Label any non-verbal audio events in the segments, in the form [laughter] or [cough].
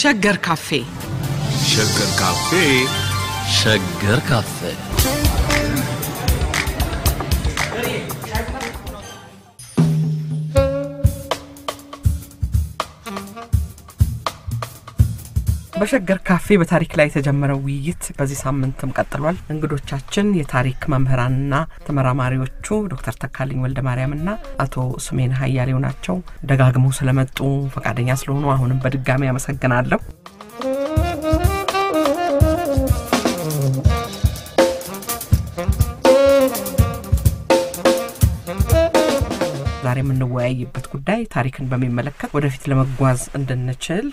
ሸገር ካፌ ሸገር ካፌ ሸገር ካፌ በሸገር ካፌ በታሪክ ላይ የተጀመረው ውይይት በዚህ ሳምንትም ቀጥሏል። እንግዶቻችን የታሪክ መምህራንና ተመራማሪዎቹ ዶክተር ተካልኝ ወልደ ማርያምና አቶ ስሜን ሀያሌው ናቸው። ደጋግመው ስለመጡ ፈቃደኛ ስለሆኑ አሁንም በድጋሚ አመሰግናለሁ። ዛሬ የምንወያይበት ጉዳይ ታሪክን በሚመለከት ወደፊት ለመጓዝ እንድንችል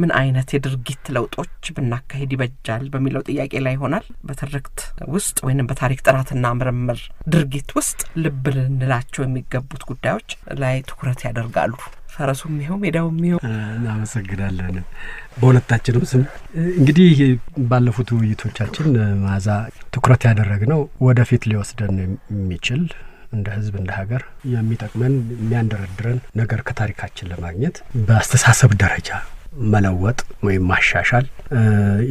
ምን አይነት የድርጊት ለውጦች ብናካሄድ ይበጃል በሚለው ጥያቄ ላይ ይሆናል። በትርክት ውስጥ ወይም በታሪክ ጥናትና ምርምር ድርጊት ውስጥ ልብ ልንላቸው የሚገቡት ጉዳዮች ላይ ትኩረት ያደርጋሉ። ፈረሱ የሚሆው ሜዳው የሚሆው እናመሰግናለን። በሁለታችንም ስም እንግዲህ ባለፉት ውይይቶቻችን ማዛ ትኩረት ያደረግነው ወደፊት ሊወስደን የሚችል እንደ ሕዝብ እንደ ሀገር የሚጠቅመን የሚያንደረድረን ነገር ከታሪካችን ለማግኘት በአስተሳሰብ ደረጃ መለወጥ ወይም ማሻሻል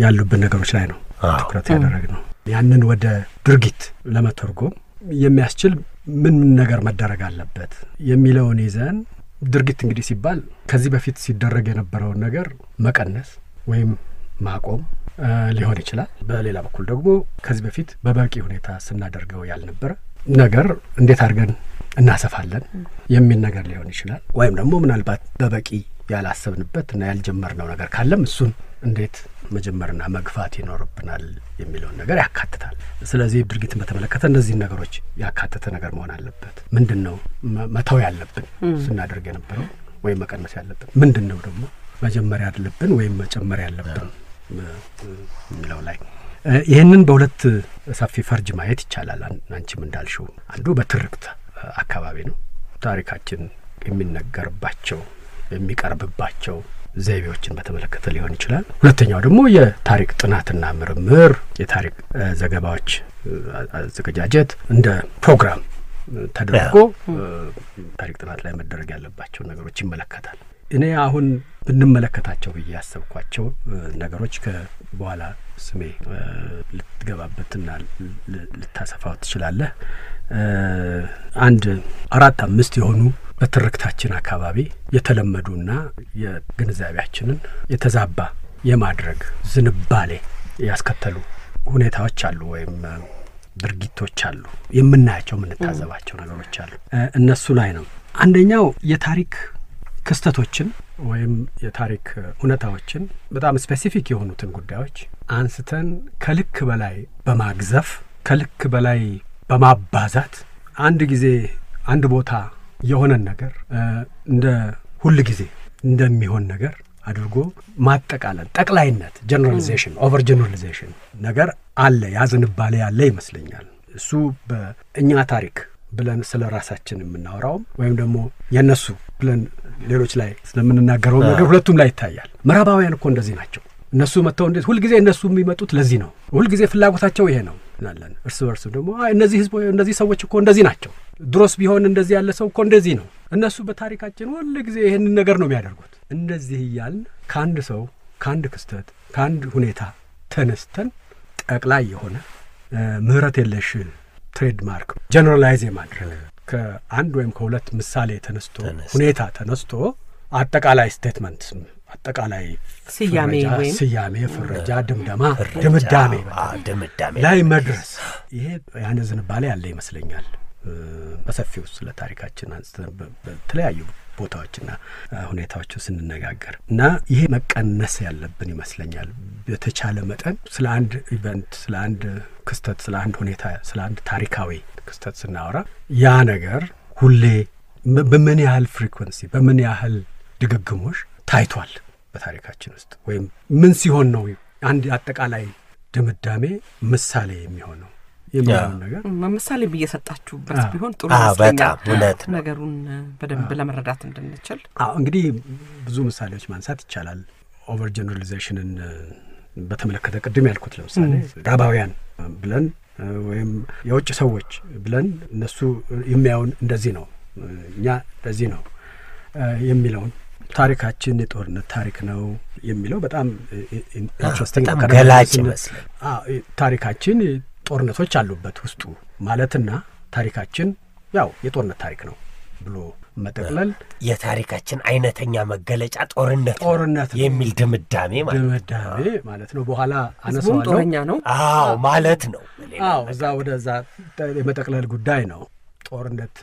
ያሉብን ነገሮች ላይ ነው ትኩረት ያደረግነው። ያንን ወደ ድርጊት ለመተርጎም የሚያስችል ምን ምን ነገር መደረግ አለበት የሚለውን ይዘን ድርጊት እንግዲህ ሲባል ከዚህ በፊት ሲደረግ የነበረውን ነገር መቀነስ ወይም ማቆም ሊሆን ይችላል። በሌላ በኩል ደግሞ ከዚህ በፊት በበቂ ሁኔታ ስናደርገው ያልነበረ ነገር እንዴት አድርገን እናሰፋለን የሚል ነገር ሊሆን ይችላል። ወይም ደግሞ ምናልባት በበቂ ያላሰብንበት እና ያልጀመርነው ነገር ካለም እሱን እንዴት መጀመርና መግፋት ይኖርብናል የሚለውን ነገር ያካትታል። ስለዚህ ድርጊትን በተመለከተ እነዚህን ነገሮች ያካተተ ነገር መሆን አለበት። ምንድን ነው መተው ያለብን ስናደርግ የነበረው ወይም መቀነስ ያለብን ምንድን ነው ደግሞ መጀመር ያለብን ወይም መጨመር ያለብን የሚለው ላይ ይህንን በሁለት ሰፊ ፈርጅ ማየት ይቻላል። አንቺም እንዳልሽው አንዱ በትርክት አካባቢ ነው። ታሪካችን የሚነገርባቸው የሚቀርብባቸው ዘይቤዎችን በተመለከተ ሊሆን ይችላል። ሁለተኛው ደግሞ የታሪክ ጥናትና ምርምር፣ የታሪክ ዘገባዎች አዘገጃጀት እንደ ፕሮግራም ተደርጎ ታሪክ ጥናት ላይ መደረግ ያለባቸው ነገሮች ይመለከታል። እኔ አሁን ብንመለከታቸው ብዬ ያሰብኳቸው ነገሮች በኋላ ስሜ ልትገባበትና ልታሰፋው ትችላለህ። አንድ አራት አምስት የሆኑ በትርክታችን አካባቢ የተለመዱና የግንዛቤያችንን የተዛባ የማድረግ ዝንባሌ ያስከተሉ ሁኔታዎች አሉ ወይም ድርጊቶች አሉ። የምናያቸው የምንታዘባቸው ነገሮች አሉ። እነሱ ላይ ነው አንደኛው የታሪክ ክስተቶችን ወይም የታሪክ እውነታዎችን በጣም specific የሆኑትን ጉዳዮች አንስተን ከልክ በላይ በማግዘፍ ከልክ በላይ በማባዛት አንድ ጊዜ አንድ ቦታ የሆነን ነገር እንደ ሁል ጊዜ እንደሚሆን ነገር አድርጎ ማጠቃለል፣ ጠቅላይነት፣ generalization፣ over generalization ነገር አለ። ያ ዝንባሌ ያለ ይመስለኛል። እሱ በእኛ ታሪክ ብለን ስለ ራሳችን የምናወራውም ወይም ደግሞ የእነሱ ብለን ሌሎች ላይ ስለምንናገረው ነገር ሁለቱም ላይ ይታያል። ምዕራባውያን እኮ እንደዚህ ናቸው። እነሱ መጥተው እንዴት ሁልጊዜ እነሱ የሚመጡት ለዚህ ነው፣ ሁልጊዜ ፍላጎታቸው ይሄ ነው እንላለን። እርስ በርስ ደግሞ እነዚህ ህዝቦ እነዚህ ሰዎች እኮ እንደዚህ ናቸው፣ ድሮስ ቢሆን እንደዚህ ያለ ሰው እኮ እንደዚህ ነው። እነሱ በታሪካችን ሁል ጊዜ ይህንን ነገር ነው የሚያደርጉት። እንደዚህ እያልን ከአንድ ሰው ከአንድ ክስተት ከአንድ ሁኔታ ተነስተን ጠቅላይ የሆነ ምህረት የለሽ trademark generalize የማድረግ ከአንድ ወይም ከሁለት ምሳሌ ተነስቶ ሁኔታ ተነስቶ አጠቃላይ statement አጠቃላይ ስያሜ ፍረጃ፣ ድምደማ፣ ድምዳሜ ድምዳሜ ላይ መድረስ ይሄ ያን ዝንባሌ ያለ ይመስለኛል። በሰፊው ስለ ታሪካችን አንስተን በተለያዩ ቦታዎችና ሁኔታዎች ስንነጋገር እና ይሄ መቀነስ ያለብን ይመስለኛል። በተቻለ መጠን ስለ አንድ event፣ ስለ አንድ ክስተት፣ ስለ አንድ ሁኔታ፣ ስለ አንድ ታሪካዊ ክስተት ስናወራ ያ ነገር ሁሌ በምን ያህል frequency በምን ያህል ድግግሞሽ ታይቷል በታሪካችን ውስጥ ወይም ምን ሲሆን ነው አንድ አጠቃላይ ድምዳሜ ምሳሌ የሚሆነው የሚለውን ነገር ምሳሌ እየሰጣችሁበት ቢሆን ጥሩ በጣም እውነት ነው። ነገሩን በደንብ ለመረዳት እንድንችል አዎ እንግዲህ ብዙ ምሳሌዎች ማንሳት ይቻላል። over generalization ን በተመለከተ ቅድም ያልኩት ለምሳሌ ምዕራባውያን ብለን ወይም የውጭ ሰዎች ብለን እነሱ የሚያዩን እንደዚህ ነው፣ እኛ እንደዚህ ነው የሚለውን ታሪካችን የጦርነት ታሪክ ነው የሚለው በጣም interesting ገላጭ ይመስላል። ታሪካችን ጦርነቶች አሉበት ውስጡ ማለትና ታሪካችን ያው የጦርነት ታሪክ ነው ብሎ መጠቅለል የታሪካችን አይነተኛ መገለጫ ጦርነት ጦርነት የሚል ድምዳሜ ማለት ነው። ድምዳሜ ማለት ነው። በኋላ ህዝቡም አነሳዋለሁ። ጦረኛ ነው። አዎ ማለት ነው። አዎ እዛ ወደዛ የመጠቅለል ጉዳይ ነው። ጦርነት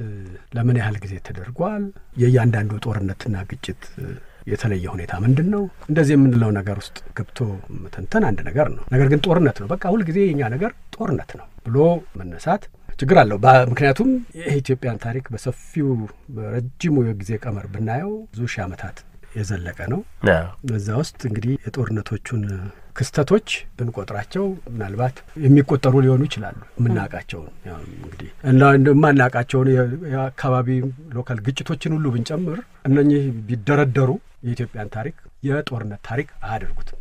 ለምን ያህል ጊዜ ተደርጓል? የእያንዳንዱ ጦርነትና ግጭት የተለየ ሁኔታ ምንድን ነው? እንደዚህ የምንለው ነገር ውስጥ ገብቶ መተንተን አንድ ነገር ነው። ነገር ግን ጦርነት ነው በቃ ሁልጊዜ የኛ ነገር ጦርነት ነው ብሎ መነሳት ችግር አለው። ምክንያቱም የኢትዮጵያን ታሪክ በሰፊው በረጅሙ የጊዜ ቀመር ብናየው ብዙ ሺህ ዓመታት የዘለቀ ነው። በዛ ውስጥ እንግዲህ የጦርነቶቹን ክስተቶች ብንቆጥራቸው ምናልባት የሚቆጠሩ ሊሆኑ ይችላሉ። የምናውቃቸውን ያው እንግዲህ እና የማናውቃቸውን የአካባቢ local ግጭቶችን ሁሉ ብንጨምር እነኚህ ቢደረደሩ የኢትዮጵያን ታሪክ የጦርነት ታሪክ አያደርጉትም።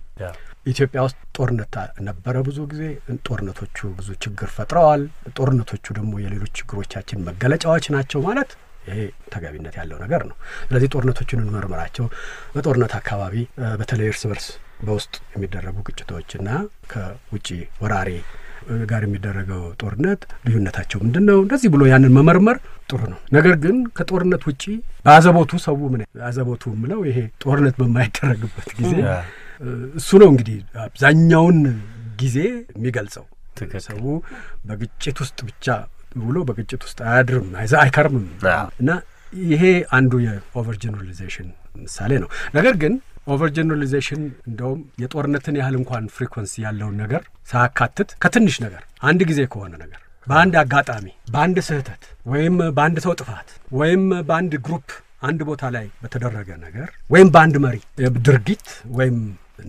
ኢትዮጵያ ውስጥ ጦርነት ነበረ። ብዙ ጊዜ ጦርነቶቹ ብዙ ችግር ፈጥረዋል። ጦርነቶቹ ደግሞ የሌሎች ችግሮቻችን መገለጫዎች ናቸው ማለት ይሄ ተገቢነት ያለው ነገር ነው። ስለዚህ ጦርነቶችን እንመርምራቸው። በጦርነት አካባቢ በተለይ እርስ በርስ በውስጥ የሚደረጉ ግጭቶችና ከውጭ ወራሪ ጋር የሚደረገው ጦርነት ልዩነታቸው ምንድን ነው? እንደዚህ ብሎ ያንን መመርመር ጥሩ ነው። ነገር ግን ከጦርነት ውጪ በአዘቦቱ ሰው ምን አዘቦቱ የምለው ይሄ ጦርነት በማይደረግበት ጊዜ እሱ ነው እንግዲህ አብዛኛውን ጊዜ የሚገልጸው። ሰው በግጭት ውስጥ ብቻ ውሎ በግጭት ውስጥ አያድርም፣ አይከርምም እና ይሄ አንዱ የ over generalization ምሳሌ ነው። ነገር ግን over generalization እንደውም የጦርነትን ያህል እንኳን frequency ያለውን ነገር ሳያካትት ከትንሽ ነገር አንድ ጊዜ ከሆነ ነገር በአንድ አጋጣሚ በአንድ ስህተት ወይም በአንድ ሰው ጥፋት ወይም በአንድ group አንድ ቦታ ላይ በተደረገ ነገር ወይም በአንድ መሪ ድርጊት ወይም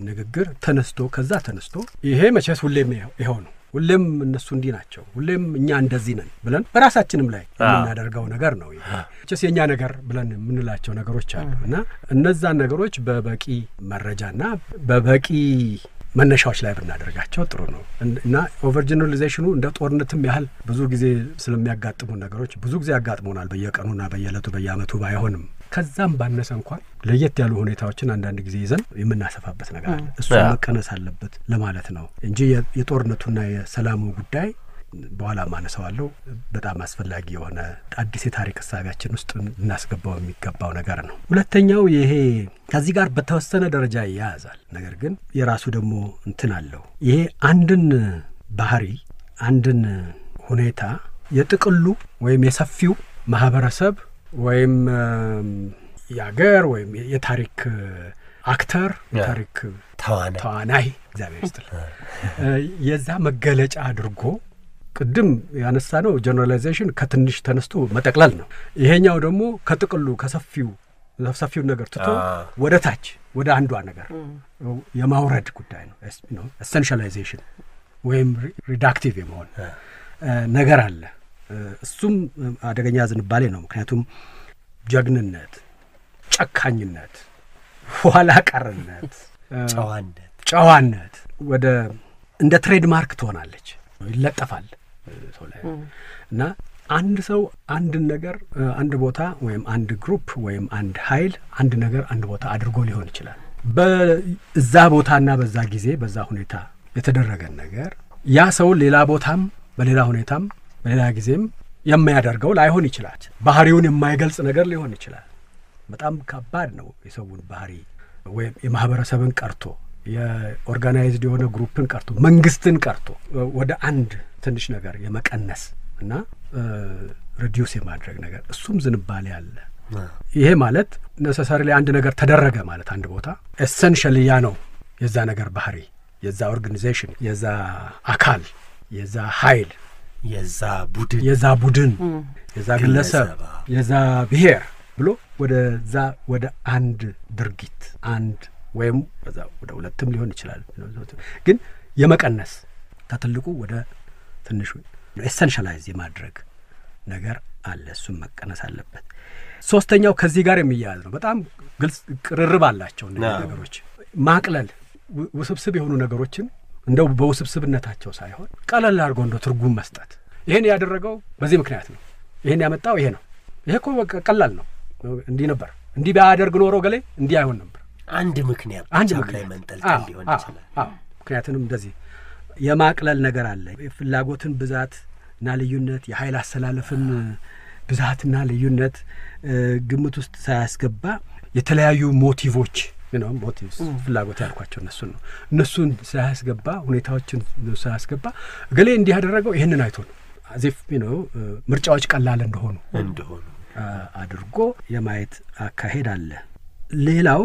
ንግግር ተነስቶ ከዛ ተነስቶ ይሄ መቼስ ሁሌም ይኸው ነው ሁሌም እነሱ እንዲህ ናቸው፣ ሁሌም እኛ እንደዚህ ነን ብለን በራሳችንም ላይ የምናደርገው ነገር ነው። መቼስ የእኛ ነገር ብለን የምንላቸው ነገሮች አሉ እና እነዛን ነገሮች በበቂ መረጃና በበቂ መነሻዎች ላይ ብናደርጋቸው ጥሩ ነው እና over generalization ኑ እንደ ጦርነትም ያህል ብዙ ጊዜ ስለሚያጋጥሙ ነገሮች ብዙ ጊዜ ያጋጥሙናል። በየቀኑና በየዕለቱ በየዓመቱ ባይሆንም ከዛም ባነሰ እንኳን ለየት ያሉ ሁኔታዎችን አንዳንድ ጊዜ ይዘን የምናሰፋበት ነገር አለ። እሱ መቀነስ አለበት ለማለት ነው እንጂ የጦርነቱና የሰላሙ ጉዳይ በኋላ ማነሳዋለሁ በጣም አስፈላጊ የሆነ አዲስ የታሪክ እሳቢያችን ውስጥ ልናስገባው የሚገባው ነገር ነው። ሁለተኛው ይሄ ከዚህ ጋር በተወሰነ ደረጃ ይያያዛል። ነገር ግን የራሱ ደግሞ እንትን አለው። ይሄ አንድን ባህሪ አንድን ሁኔታ የጥቅሉ ወይም የሰፊው ማህበረሰብ ወይም የአገር ወይም የታሪክ actor የታሪክ ተዋናይ እግዚአብሔር ይስጥልኝ የዛ መገለጫ አድርጎ ቅድም ያነሳነው generalization ከትንሽ ተነስቶ መጠቅለል ነው። ይሄኛው ደግሞ ከጥቅሉ ከሰፊው ሰፊውን ነገር ትቶ ወደ ታች ወደ አንዷ ነገር የማውረድ ጉዳይ ነው። essentialization ወይም reductive የመሆን ነገር አለ። እሱም አደገኛ ዝንባሌ ነው። ምክንያቱም ጀግንነት፣ ጨካኝነት፣ ኋላ ቀርነት ጨዋነት ጨዋነት ወደ እንደ trade mark ትሆናለች፣ ይለጠፋል ሰው ላይ እና አንድ ሰው አንድን ነገር አንድ ቦታ ወይም አንድ group ወይም አንድ ኃይል አንድ ነገር አንድ ቦታ አድርጎ ሊሆን ይችላል። በዛ ቦታና በዛ ጊዜ በዛ ሁኔታ የተደረገን ነገር ያ ሰው ሌላ ቦታም በሌላ ሁኔታም በሌላ ጊዜም የሚያደርገው ላይሆን ይችላል። ባህሪውን የማይገልጽ ነገር ሊሆን ይችላል። በጣም ከባድ ነው። የሰውን ባህሪ ወይም የማህበረሰብን ቀርቶ የ organized የሆነ group ን ቀርቶ መንግስትን ቀርቶ ወደ አንድ ትንሽ ነገር የመቀነስ እና reduce የማድረግ ነገር እሱም ዝንባሌ አለ። ይሄ ማለት necessarily አንድ ነገር ተደረገ ማለት አንድ ቦታ essentially ያ ነው የዛ ነገር ባህሪ፣ የዛ organization፣ የዛ አካል፣ የዛ ኃይል፣ የዛ ቡድን የዛ ቡድን፣ የዛ ግለሰብ፣ የዛ ብሔር ብሎ ወደዛ ወደ አንድ ድርጊት አንድ ወይም በዛ ወደ ሁለትም ሊሆን ይችላል። ግን የመቀነስ ከትልቁ ወደ ትንሹ essentialize የማድረግ ነገር አለ። እሱም መቀነስ አለበት። ሶስተኛው ከዚህ ጋር የሚያያዝ ነው። በጣም ግልጽ ቅርርብ አላቸው ነገሮች። ማቅለል ውስብስብ የሆኑ ነገሮችን እንደው በውስብስብነታቸው ሳይሆን ቀለል አድርጎ እንደው ትርጉም መስጠት። ይሄን ያደረገው በዚህ ምክንያት ነው፣ ይሄን ያመጣው ይሄ ነው፣ ይሄ እኮ በቃ ቀላል ነው፣ እንዲህ ነበር እንዲህ ባያደርግ ኖሮ ገሌ እንዲህ አይሆን ነበር። አንድ ምክንያት አንድ ምክንያት መንጠልጠል አዎ፣ ሊሆን ይችላል። አዎ። ምክንያቱንም እንደዚህ የማቅለል ነገር አለ። የፍላጎትን ብዛት እና ልዩነት፣ የኃይል አሰላለፍን ብዛትና ልዩነት ግምት ውስጥ ሳያስገባ የተለያዩ ሞቲቮች ነው ሞቲቭስ ፍላጎት ያልኳቸው እነሱን ነው። እነሱን ሳያስገባ ሁኔታዎችን ሳያስገባ እገሌ እንዲህ ያደረገው ይህንን አይቶ ነው አዚፍ ነው ምርጫዎች ቀላል እንደሆኑ እንደሆኑ አድርጎ የማየት አካሄድ አለ። ሌላው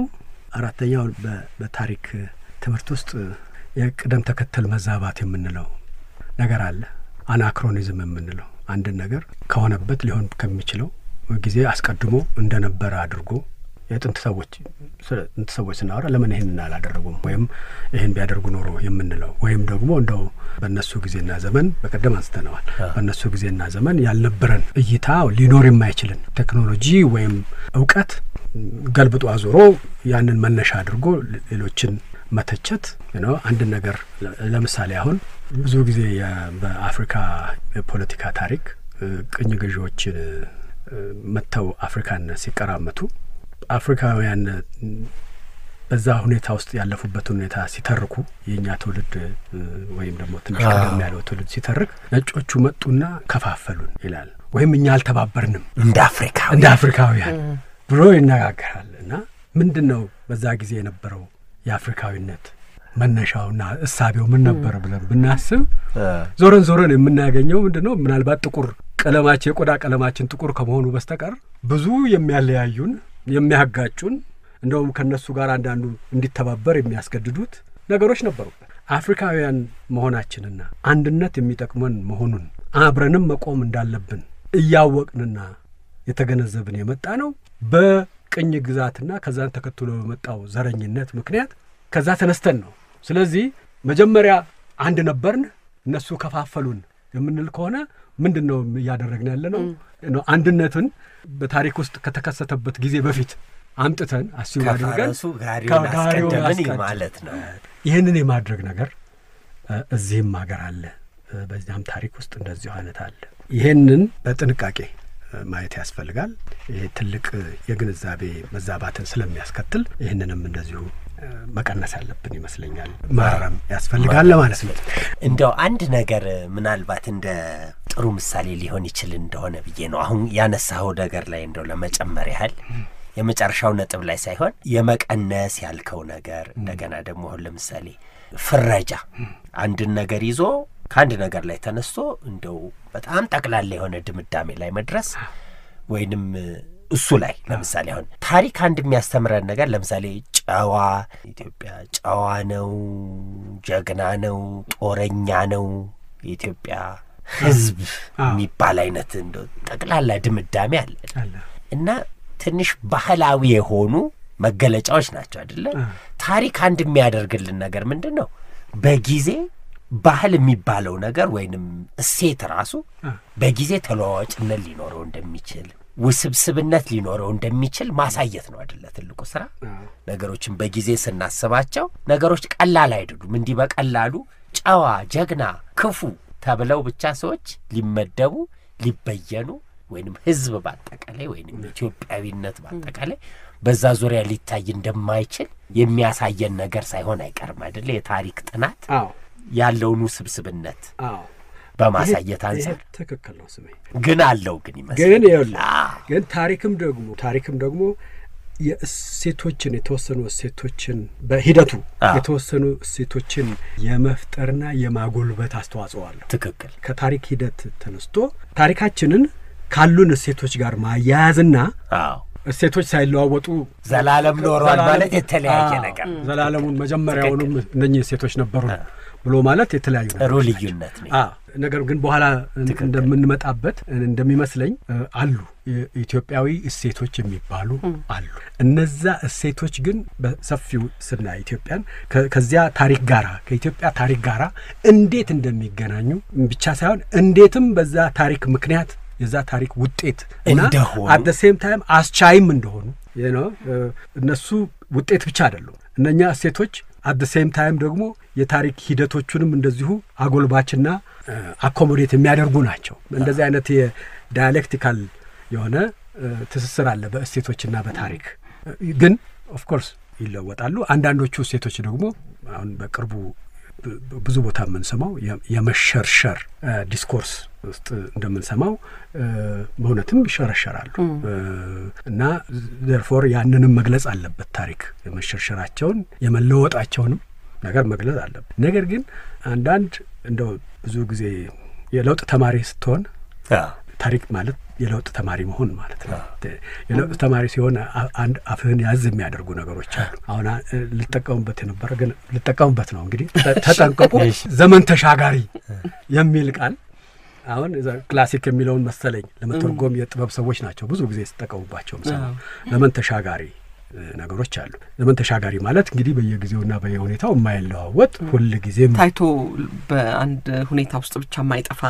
አራተኛው በታሪክ ትምህርት ውስጥ የቅደም ተከተል መዛባት የምንለው ነገር አለ። አናክሮኒዝም የምንለው አንድን ነገር ከሆነበት ሊሆን ከሚችለው ጊዜ አስቀድሞ እንደነበረ አድርጎ የጥንት ሰዎች ስለ ጥንት ሰዎች ስናወራ ለምን ይህንን አላደረጉም ወይም ይህን ቢያደርጉ ኖሮ የምንለው ወይም ደግሞ እንደው በእነሱ ጊዜና ዘመን በቀደም አንስተነዋል። በእነሱ ጊዜና ዘመን ያልነበረን እይታ ሊኖር የማይችልን ቴክኖሎጂ ወይም እውቀት ገልብጦ አዙሮ ያንን መነሻ አድርጎ ሌሎችን መተቸት ነው። አንድን ነገር ለምሳሌ አሁን ብዙ ጊዜ በአፍሪካ የፖለቲካ ታሪክ ቅኝ ገዢዎችን መጥተው አፍሪካን ሲቀራመቱ አፍሪካውያን በዛ ሁኔታ ውስጥ ያለፉበትን ሁኔታ ሲተርኩ የእኛ ትውልድ ወይም ደግሞ ትንሽ ቀደም ያለው ትውልድ ሲተርክ ነጮቹ መጡና ከፋፈሉን ይላል። ወይም እኛ አልተባበርንም እንደ አፍሪካ እንደ አፍሪካውያን ብሎ ይነጋገራል። እና ምንድን ነው በዛ ጊዜ የነበረው የአፍሪካዊነት መነሻውና እሳቤው ምን ነበር ብለን ብናስብ ዞረን ዞረን የምናገኘው ምንድን ነው? ምናልባት ጥቁር ቀለማችን የቆዳ ቀለማችን ጥቁር ከመሆኑ በስተቀር ብዙ የሚያለያዩን የሚያጋጩን፣ እንደውም ከእነሱ ጋር አንዳንዱ እንዲተባበር የሚያስገድዱት ነገሮች ነበሩበት። አፍሪካውያን መሆናችንና አንድነት የሚጠቅመን መሆኑን አብረንም መቆም እንዳለብን እያወቅንና የተገነዘብን የመጣ ነው በቅኝ ግዛትና ከዛን ተከትሎ በመጣው ዘረኝነት ምክንያት ከዛ ተነስተን ነው። ስለዚህ መጀመሪያ አንድ ነበርን፣ እነሱ ከፋፈሉን የምንል ከሆነ ምንድን ነው እያደረግን ያለ ነው? አንድነትን በታሪክ ውስጥ ከተከሰተበት ጊዜ በፊት አምጥተን አስዩ አድርገን ጋሪውን ማለት ነው። ይህንን የማድረግ ነገር እዚህም ሀገር አለ፣ በዚያም ታሪክ ውስጥ እንደዚሁ አይነት አለ። ይህንን በጥንቃቄ ማየት ያስፈልጋል። ይሄ ትልቅ የግንዛቤ መዛባትን ስለሚያስከትል ይህንንም እንደዚሁ መቀነስ ያለብን ይመስለኛል። ማረም ያስፈልጋል ለማለት ነው። እንደው አንድ ነገር ምናልባት እንደ ጥሩ ምሳሌ ሊሆን ይችል እንደሆነ ብዬ ነው አሁን ያነሳኸው ነገር ላይ እንደው ለመጨመር ያህል የመጨረሻው ነጥብ ላይ ሳይሆን የመቀነስ ያልከው ነገር እንደገና ደግሞ አሁን ለምሳሌ ፍረጃ አንድን ነገር ይዞ ከአንድ ነገር ላይ ተነስቶ እንደው በጣም ጠቅላላ የሆነ ድምዳሜ ላይ መድረስ ወይንም እሱ ላይ ለምሳሌ አሁን ታሪክ አንድ የሚያስተምረን ነገር ለምሳሌ ጨዋ ኢትዮጵያ ጨዋ ነው፣ ጀግና ነው፣ ጦረኛ ነው የኢትዮጵያ ሕዝብ የሚባል አይነት እንደው ጠቅላላ ድምዳሜ አለ። አለ። እና ትንሽ ባህላዊ የሆኑ መገለጫዎች ናቸው አይደለ? ታሪክ አንድ የሚያደርግልን ነገር ምንድን ነው? በጊዜ ባህል የሚባለው ነገር ወይንም እሴት ራሱ በጊዜ ተለዋዋጭነት ሊኖረው እንደሚችል ውስብስብነት ሊኖረው እንደሚችል ማሳየት ነው አይደለ? ትልቁ ስራ ነገሮችን በጊዜ ስናስባቸው ነገሮች ቀላል አይደሉም። እንዲህ በቀላሉ ጨዋ፣ ጀግና፣ ክፉ ተብለው ብቻ ሰዎች ሊመደቡ ሊበየኑ ወይንም ህዝብ በአጠቃላይ ወይንም ኢትዮጵያዊነት በአጠቃላይ በዛ ዙሪያ ሊታይ እንደማይችል የሚያሳየን ነገር ሳይሆን አይቀርም አይደለ? የታሪክ ጥናት ያለውን ውስብስብነት አዎ በማሳየት አንጻር። ትክክል ነው ስሜ። ግን አለው ግን አዎ። ግን ታሪክም ደግሞ ታሪክም ደግሞ የእሴቶችን የተወሰኑ እሴቶችን በሂደቱ የተወሰኑ እሴቶችን የመፍጠርና የማጎልበት አስተዋጽኦ አለው። ትክክል። ከታሪክ ሂደት ተነስቶ ታሪካችንን ካሉን እሴቶች ጋር ማያያዝና እሴቶች ሳይለዋወጡ ዘላለም ኖሯል ማለት የተለያየ ነገር። ዘላለሙን መጀመሪያውንም እነኚህ እሴቶች ነበሩ ብሎ ማለት የተለያዩ ጥሩ ልዩነት ነው። አዎ ነገር ግን በኋላ እንደምንመጣበት እንደሚመስለኝ አሉ የኢትዮጵያዊ እሴቶች የሚባሉ አሉ። እነዛ እሴቶች ግን በሰፊው ስናይ ኢትዮጵያን ከዚያ ታሪክ ጋራ ከኢትዮጵያ ታሪክ ጋራ እንዴት እንደሚገናኙ ብቻ ሳይሆን እንዴትም በዛ ታሪክ ምክንያት የዛ ታሪክ ውጤት እና እንደሆኑ at same time አስቻይም እንደሆኑ you know፣ እ፣ እነሱ ውጤት ብቻ አይደሉም። እነኛ እሴቶች at same time ደግሞ የታሪክ ሂደቶቹንም እንደዚሁ አጎልባችና accommodate የሚያደርጉ ናቸው። እንደዚህ አይነት የ dialectical የሆነ ትስስር አለ በእሴቶችና በታሪክ ግን of course ይለወጣሉ። አንዳንዶቹ እሴቶች ደግሞ አሁን በቅርቡ ብዙ ቦታ የምንሰማው የመሸርሸር discourse ውስጥ እንደምንሰማው በእውነትም ይሸረሸራሉ እና ዘርፎር ያንንም መግለጽ አለበት ታሪክ የመሸርሸራቸውን የመለወጣቸውንም ነገር መግለጽ አለበት። ነገር ግን አንዳንድ እንደው ብዙ ጊዜ የለውጥ ተማሪ ስትሆን ታሪክ ማለት የለውጥ ተማሪ መሆን ማለት ነው። የለውጥ ተማሪ ሲሆን አንድ አፍህን ያዝ የሚያደርጉ ነገሮች አሉ። አሁን ልጠቀሙበት የነበረ ግን ልጠቀሙበት ነው። እንግዲህ ተጠንቀቁ። ዘመን ተሻጋሪ የሚል ቃል አሁን classic የሚለውን መሰለኝ ለመተርጎም የጥበብ ሰዎች ናቸው። ብዙ ጊዜ ሲጠቀሙባቸው ዘመን ተሻጋሪ ነገሮች አሉ። ዘመን ተሻጋሪ ማለት እንግዲህ በየጊዜውና በየሁኔታው የማይለዋወጥ ሁል ጊዜም ታይቶ በአንድ ሁኔታ ውስጥ ብቻ የማይጠፋ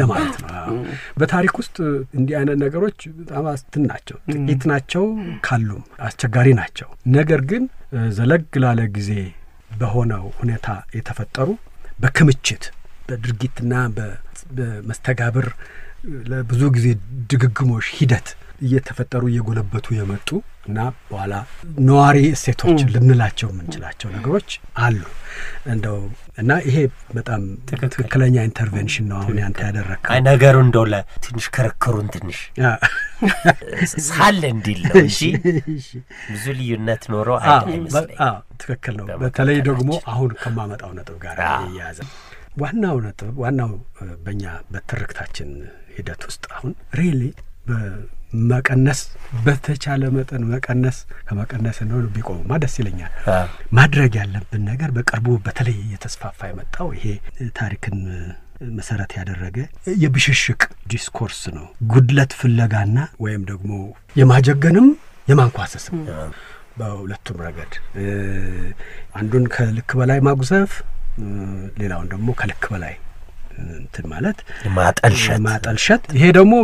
ለማለት ነው። በታሪክ ውስጥ እንዲህ አይነት ነገሮች በጣም አስትን ናቸው፣ ጥቂት ናቸው፣ ካሉም አስቸጋሪ ናቸው። ነገር ግን ዘለግ ላለ ጊዜ በሆነው ሁኔታ የተፈጠሩ በክምችት በድርጊትና በመስተጋብር ለብዙ ጊዜ ድግግሞሽ ሂደት እየተፈጠሩ እየጎለበቱ የመጡ እና በኋላ ነዋሪ እሴቶች ልንላቸው የምንችላቸው ነገሮች አሉ። እንደው እና ይሄ በጣም ትክክለኛ ኢንተርቬንሽን ነው አሁን ያንተ ያደረግከው። ነገሩ እንደው ለትንሽ ክርክሩን ትንሽ ሳለ እንዲል ነው እንጂ ብዙ ልዩነት ኖሮ አይመስለኝ። ትክክል ነው። በተለይ ደግሞ አሁን ከማመጣው ነጥብ ጋር እያያዘ ዋናው ነጥብ ዋናው በእኛ በትርክታችን ሂደት ውስጥ አሁን really መቀነስ በተቻለ መጠን መቀነስ ከመቀነስ ነው ቢቆምማ ደስ ይለኛል። ማድረግ ያለብን ነገር በቅርቡ በተለይ እየተስፋፋ የመጣው ይሄ ታሪክን መሰረት ያደረገ የብሽሽቅ discourse ነው። ጉድለት ፍለጋና ወይም ደግሞ የማጀገንም የማንኳሰስም በሁለቱም ረገድ አንዱን ከልክ በላይ ማጉዘፍ፣ ሌላውን ደግሞ ከልክ በላይ እንትን ማለት ማጠልሸት ማጠልሸት። ይሄ ደግሞ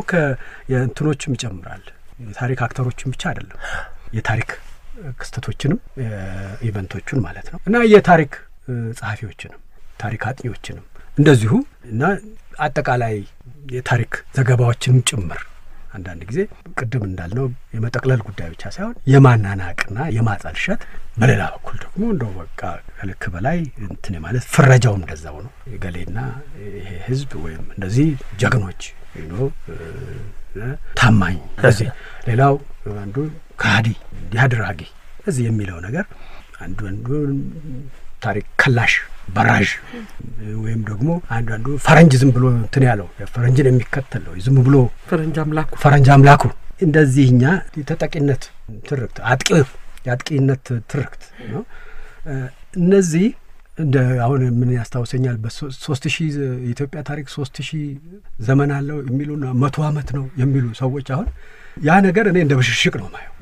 የእንትኖችም ይጨምራል። የታሪክ actor ኦችን ብቻ አይደለም፣ የታሪክ ክስተቶችንም event ኦቹን ማለት ነው እና የታሪክ ጸሐፊዎችንም ታሪክ አጥኚዎችንም እንደዚሁ እና አጠቃላይ የታሪክ ዘገባዎችንም ጭምር አንዳንድ ጊዜ ቅድም እንዳልነው የመጠቅለል ጉዳይ ብቻ ሳይሆን የማናናቅና የማጠልሸት በሌላ በኩል ደግሞ እንደው በቃ ከልክ በላይ እንትን ማለት ፍረጃውም እንደዛው ነው። ገሌና ይሄ ህዝብ ወይም እንደዚህ ጀግኖች ታማኝ እዚህ ሌላው አንዱ እንዲህ አድራጊ እዚህ የሚለው ነገር አንዱ አንዱ ታሪክ ከላሽ በራዥ ወይም ደግሞ አንዳንዱ ፈረንጅ ዝም ብሎ እንትን ያለው ፈረንጅን የሚከተል ነው። ዝም ብሎ ፈረንጅ አምላኩ ፈረንጅ አምላኩ እንደዚህ እኛ የተጠቂነት ትርክት አጥቂ የአጥቂነት ትርክት ነው። እነዚህ እንደ አሁን ምን ያስታውሰኛል በሶስት ሺህ የኢትዮጵያ ታሪክ ሶስት ሺህ ዘመን አለው የሚሉና መቶ ዓመት ነው የሚሉ ሰዎች አሁን ያ ነገር እኔ እንደ ብሽሽቅ ነው ማየው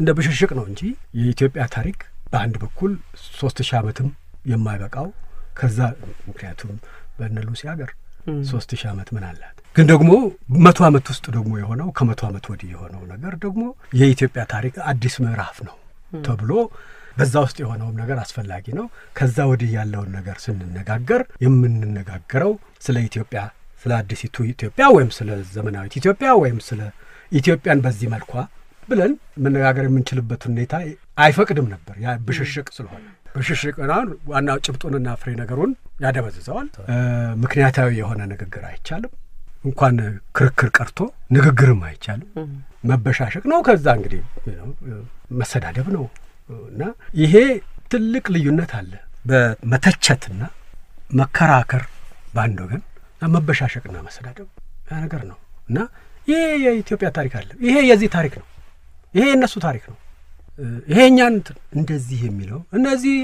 እንደ ብሽሽቅ ነው እንጂ የኢትዮጵያ ታሪክ በአንድ በኩል ሶስት ሺህ ዓመትም የማይበቃው ከዛ ምክንያቱም በእነ ሉሲ ሀገር ሶስት ሺህ ዓመት ምን አላት ግን ደግሞ መቶ ዓመት ውስጥ ደግሞ የሆነው ከመቶ ዓመት ወዲህ የሆነው ነገር ደግሞ የኢትዮጵያ ታሪክ አዲስ ምዕራፍ ነው ተብሎ በዛ ውስጥ የሆነውም ነገር አስፈላጊ ነው። ከዛ ወዲህ ያለውን ነገር ስንነጋገር የምንነጋገረው ስለ ኢትዮጵያ ስለ አዲሲቱ ኢትዮጵያ ወይም ስለ ዘመናዊት ኢትዮጵያ ወይም ስለ ኢትዮጵያን በዚህ መልኳ ብለን መነጋገር የምንችልበት ሁኔታ አይፈቅድም ነበር። ያ ብሽሽቅ ስለሆነ ብሽሽቅ ዋናው ጭብጡንና ፍሬ ነገሩን ያደበዝዘዋል። ምክንያታዊ የሆነ ንግግር አይቻልም። እንኳን ክርክር ቀርቶ ንግግርም አይቻልም። መበሻሸቅ ነው። ከዛ እንግዲህ መሰዳደብ ነው እና ይሄ ትልቅ ልዩነት አለ በመተቸትና መከራከር በአንድ ወገን መበሻሸቅና መሰዳደብ ያ ነገር ነው እና ይሄ የኢትዮጵያ ታሪክ አለ። ይሄ የዚህ ታሪክ ነው። ይሄ የእነሱ ታሪክ ነው። ይሄ እንደዚህ የሚለው እነዚህ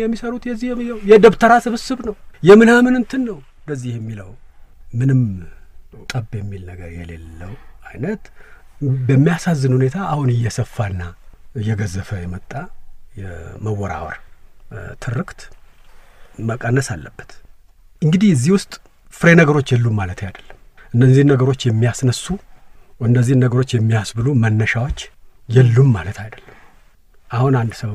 የሚሰሩት የዚህ የደብተራ ስብስብ ነው የምናምን እንትን ነው እንደዚህ የሚለው ምንም ጠብ የሚል ነገር የሌለው አይነት በሚያሳዝን ሁኔታ አሁን እየሰፋና እየገዘፈ የመጣ የመወራወር ትርክት መቀነስ አለበት። እንግዲህ እዚህ ውስጥ ፍሬ ነገሮች የሉም ማለት አይደለም። እነዚህን ነገሮች የሚያስነሱ እነዚህን ነገሮች የሚያስብሉ መነሻዎች የሉም ማለት አይደለም። አሁን አንድ ሰው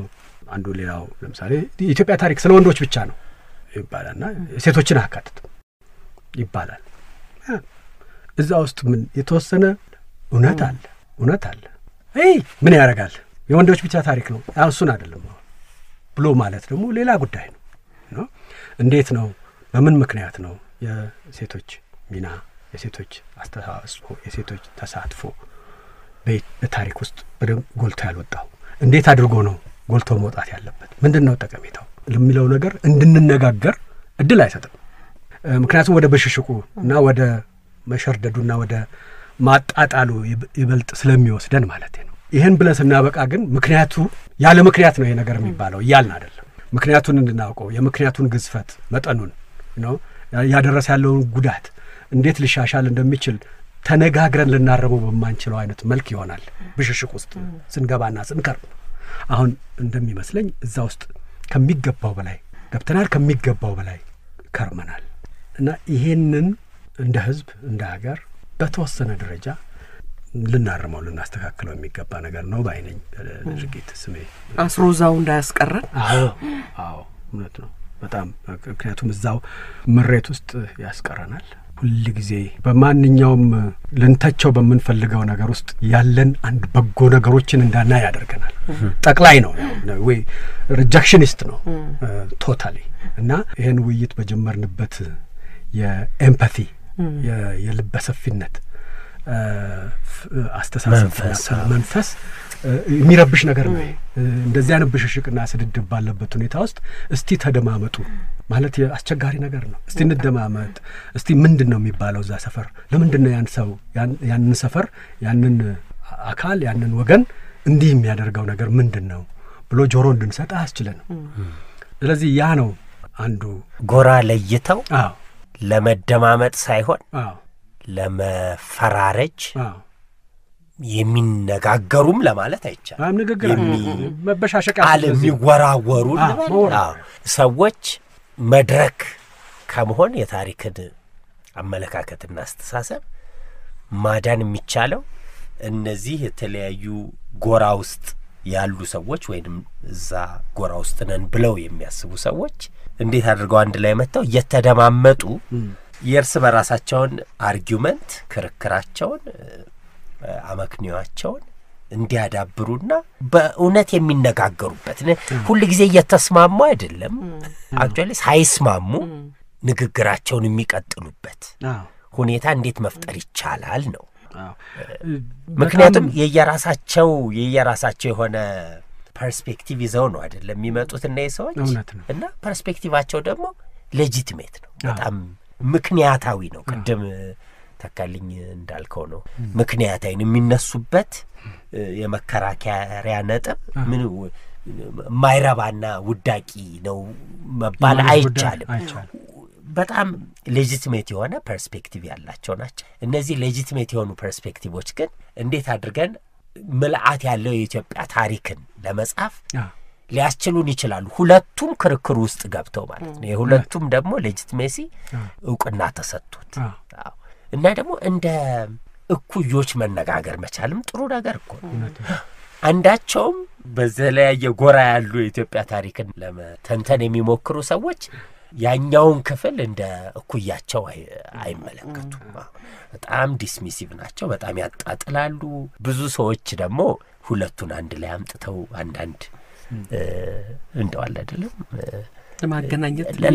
አንዱ ሌላው ለምሳሌ የኢትዮጵያ ታሪክ ስለ ወንዶች ብቻ ነው ይባላልና ሴቶችን አያካትትም ይባላል። እዛ ውስጥ ምን የተወሰነ እውነት አለ እውነት አለ። ይ ምን ያደርጋል የወንዶች ብቻ ታሪክ ነው እሱን አይደለም ብሎ ማለት ደግሞ ሌላ ጉዳይ ነው እንዴት ነው በምን ምክንያት ነው የሴቶች ሚና የሴቶች አስተዋጽኦ የሴቶች ተሳትፎ በታሪክ ውስጥ በደንብ ጎልቶ ያልወጣው እንዴት አድርጎ ነው ጎልቶ መውጣት ያለበት ምንድን ነው ጠቀሜታው ለሚለው ነገር እንድንነጋገር እድል አይሰጥም። ምክንያቱም ወደ ብሽሽቁ እና ወደ መሸርደዱና ወደ ማጣጣሉ ይበልጥ ስለሚወስደን ማለት ነው። ይህን ብለን ስናበቃ ግን ምክንያቱ ያለ ምክንያት ነው ይሄ ነገር የሚባለው እያልን አይደለም። ምክንያቱን እንድናውቀው የምክንያቱን ግዝፈት መጠኑን ነው ያደረሰ ያለውን ጉዳት እንዴት ሊሻሻል እንደሚችል ተነጋግረን ልናረመው በማንችለው አይነት መልክ ይሆናል ብሽሽቅ ውስጥ ስንገባና ስንከርም። አሁን እንደሚመስለኝ እዛ ውስጥ ከሚገባው በላይ ገብተናል፣ ከሚገባው በላይ ከርመናል እና ይሄንን እንደ ሕዝብ እንደ ሀገር በተወሰነ ደረጃ ልናርመው ልናስተካክለው የሚገባ ነገር ነው ባይነኝ። ድርጊት ስሜ አስሮ እዛው እንዳያስቀረን። አዎ አዎ፣ እውነት ነው በጣም ምክንያቱም እዛው ምሬት ውስጥ ያስቀረናል። ሁል ጊዜ በማንኛውም ልንተቸው በምንፈልገው ነገር ውስጥ ያለን አንድ በጎ ነገሮችን እንዳናይ ያደርገናል። ጠቅላይ ነው ወይ rejectionist ነው totally። እና ይህን ውይይት በጀመርንበት የ empathy የልበሰፊነት አስተሳሰብ መንፈስ የሚረብሽ ነገር ነው። እንደዚህ አይነት ብሽሽቅና ስድድብ ባለበት ሁኔታ ውስጥ እስቲ ተደማመጡ ማለት አስቸጋሪ ነገር ነው። እስቲ እንደማመጥ፣ እስቲ ምንድን ነው የሚባለው እዛ ሰፈር? ለምንድን ነው ያን ሰው ያንን ሰፈር ያንን አካል ያንን ወገን እንዲህ የሚያደርገው ነገር ምንድን ነው ብሎ ጆሮ እንድንሰጥ አያስችለንም። ስለዚህ ያ ነው አንዱ ጎራ ለይተው አዎ ለመደማመጥ ሳይሆን አዎ ለመፈራረጅ አዎ የሚነጋገሩም ለማለት አይቻልም። ንግግር መበሻሸቅ ቃል የሚወራወሩ ሰዎች መድረክ ከመሆን የታሪክን አመለካከትና አስተሳሰብ ማዳን የሚቻለው እነዚህ የተለያዩ ጎራ ውስጥ ያሉ ሰዎች ወይንም እዛ ጎራ ውስጥ ነን ብለው የሚያስቡ ሰዎች እንዴት አድርገው አንድ ላይ መጥተው እየተደማመጡ የእርስ በራሳቸውን አርጊውመንት ክርክራቸውን አመክንዮአቸውን እንዲያዳብሩና በእውነት የሚነጋገሩበት ሁል ጊዜ እየተስማሙ አይደለም፣ actually ሳይስማሙ ንግግራቸውን የሚቀጥሉበት ሁኔታ እንዴት መፍጠር ይቻላል ነው። ምክንያቱም የየራሳቸው የየራሳቸው የሆነ perspective ይዘው ነው አይደለም የሚመጡት እነዚህ ሰዎች እና perspective ኣቸው ደግሞ legitimate ነው፣ በጣም ምክንያታዊ ነው። ቅድም ተካልኝ እንዳልከው ነው ምክንያታዊ ነው። የሚነሱበት የመከራከሪያ ነጥብ ምን የማይረባና ውዳቂ ነው መባል አይቻልም። በጣም legitimate የሆነ perspective ያላቸው ናቸው። እነዚህ legitimate የሆኑ perspective ኦች ግን እንዴት አድርገን ምልአት ያለው የኢትዮጵያ ታሪክን ለመጻፍ ሊያስችሉን ይችላሉ። ሁለቱም ክርክር ውስጥ ገብተው ማለት ነው። የሁለቱም ደግሞ legitimacy እውቅና ተሰጥቶት እና ደግሞ እንደ እኩዮች መነጋገር መቻልም ጥሩ ነገር እኮ ነው። አንዳቸውም በተለያየ ጎራ ያሉ የኢትዮጵያ ታሪክን ለመተንተን የሚሞክሩ ሰዎች ያኛውን ክፍል እንደ እኩያቸው አይ- አይመለከቱም። አዎ። በጣም dismissive ናቸው። በጣም ያጣጥላሉ። ብዙ ሰዎች ደግሞ ሁለቱን አንድ ላይ አምጥተው አንዳንድ እንደዋል አይደለም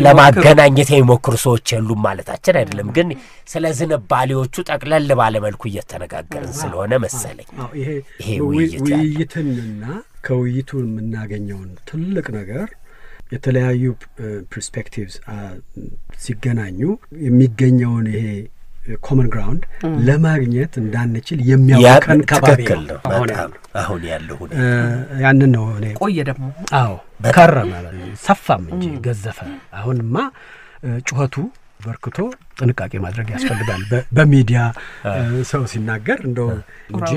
ለማገናኘት የሚሞክሩ ሰዎች የሉም ማለታችን አይደለም። ግን ስለ ዝንባሌዎቹ ጠቅለል ባለ መልኩ እየተነጋገርን ስለሆነ መሰለኝ ይሄ ውይይትንና ከውይይቱ የምናገኘውን ትልቅ ነገር የተለያዩ perspectives ሲገናኙ የሚገኘውን ይሄ common ground ለማግኘት እንዳንችል የሚያውከን ከባቢ ነው። አሁን ያለው። አሁን ያለው ሁኔታ እ፣ ያንን ነው እኔ ቆየ ደግሞ አዎ ከረመ ሰፋም እንጂ ገዘፈ። አሁንማ ጩኸቱ በርክቶ ጥንቃቄ ማድረግ ያስፈልጋል። በሚዲያ ሰው ሲናገር እንደው እንጂ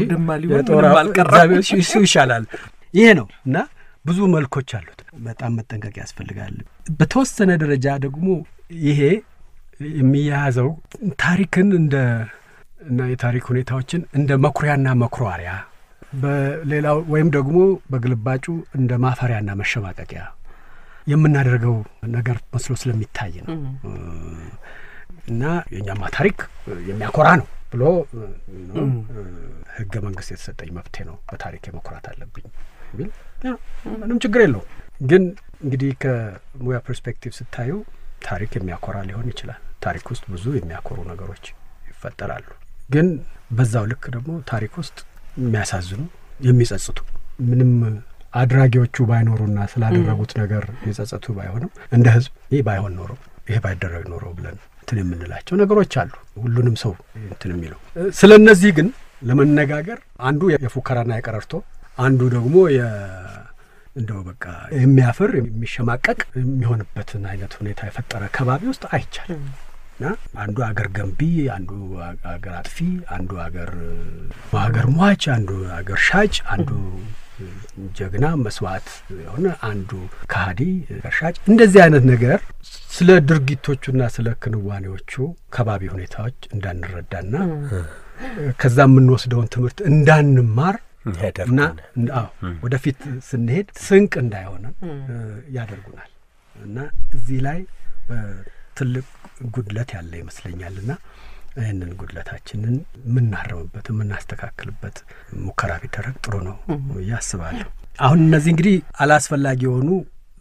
እሱ ይሻላል። ይሄ ነው እና ብዙ መልኮች አሉት። በጣም መጠንቀቅ ያስፈልጋል። በተወሰነ ደረጃ ደግሞ ይሄ የሚያያዘው ታሪክን እንደ እና የታሪክ ሁኔታዎችን እንደ መኩሪያና መኩራሪያ በሌላው ወይም ደግሞ በግልባጩ እንደ ማፈሪያና መሸማቀቂያ የምናደርገው ነገር መስሎ ስለሚታይ ነው። እና የእኛማ ታሪክ የሚያኮራ ነው ብሎ ህገ መንግስት የተሰጠኝ መብቴ ነው፣ በታሪክ መኩራት አለብኝ ቢል ምንም ችግር የለውም። ግን እንግዲህ ከሙያ perspective ስታዩ ታሪክ የሚያኮራ ሊሆን ይችላል። ታሪክ ውስጥ ብዙ የሚያኮሩ ነገሮች ይፈጠራሉ። ግን በዛው ልክ ደግሞ ታሪክ ውስጥ የሚያሳዝኑ፣ የሚጸጽቱ ምንም አድራጊዎቹ ባይኖሩና ስላደረጉት ነገር የጸጸቱ ባይሆንም እንደ ህዝብ ይህ ባይሆን ኖሮ ይሄ ባይደረግ ኖሮ ብለን እንትን የምንላቸው ነገሮች አሉ። ሁሉንም ሰው እንትን የሚለው ስለ እነዚህ ግን ለመነጋገር አንዱ የፉከራና የቀረርቶ አንዱ ደግሞ እንደው በቃ የሚያፍር የሚሸማቀቅ የሚሆንበትን አይነት ሁኔታ የፈጠረ ከባቢ ውስጥ አይቻልም እና አንዱ አገር ገንቢ፣ አንዱ አገር አጥፊ፣ አንዱ አገር አገር ሟች፣ አንዱ አገር ሻጭ፣ አንዱ ጀግና መስዋዕት የሆነ አንዱ ከሀዲ ሻጭ፣ እንደዚህ አይነት ነገር ስለ ድርጊቶቹና ስለ ክንዋኔዎቹ ከባቢ ሁኔታዎች እንዳንረዳና ከዛ የምንወስደውን ትምህርት እንዳንማር እና አዎ ወደፊት ስንሄድ ስንቅ እንዳይሆነን ያደርጉናል። እና እዚህ ላይ ትልቅ ጉድለት ያለ ይመስለኛል እና ይህንን ጉድለታችንን የምናረምበት የምናስተካክልበት ሙከራ ቢደረግ ጥሩ ነው ብዬ አስባለሁ። አሁን እነዚህ እንግዲህ አላስፈላጊ የሆኑ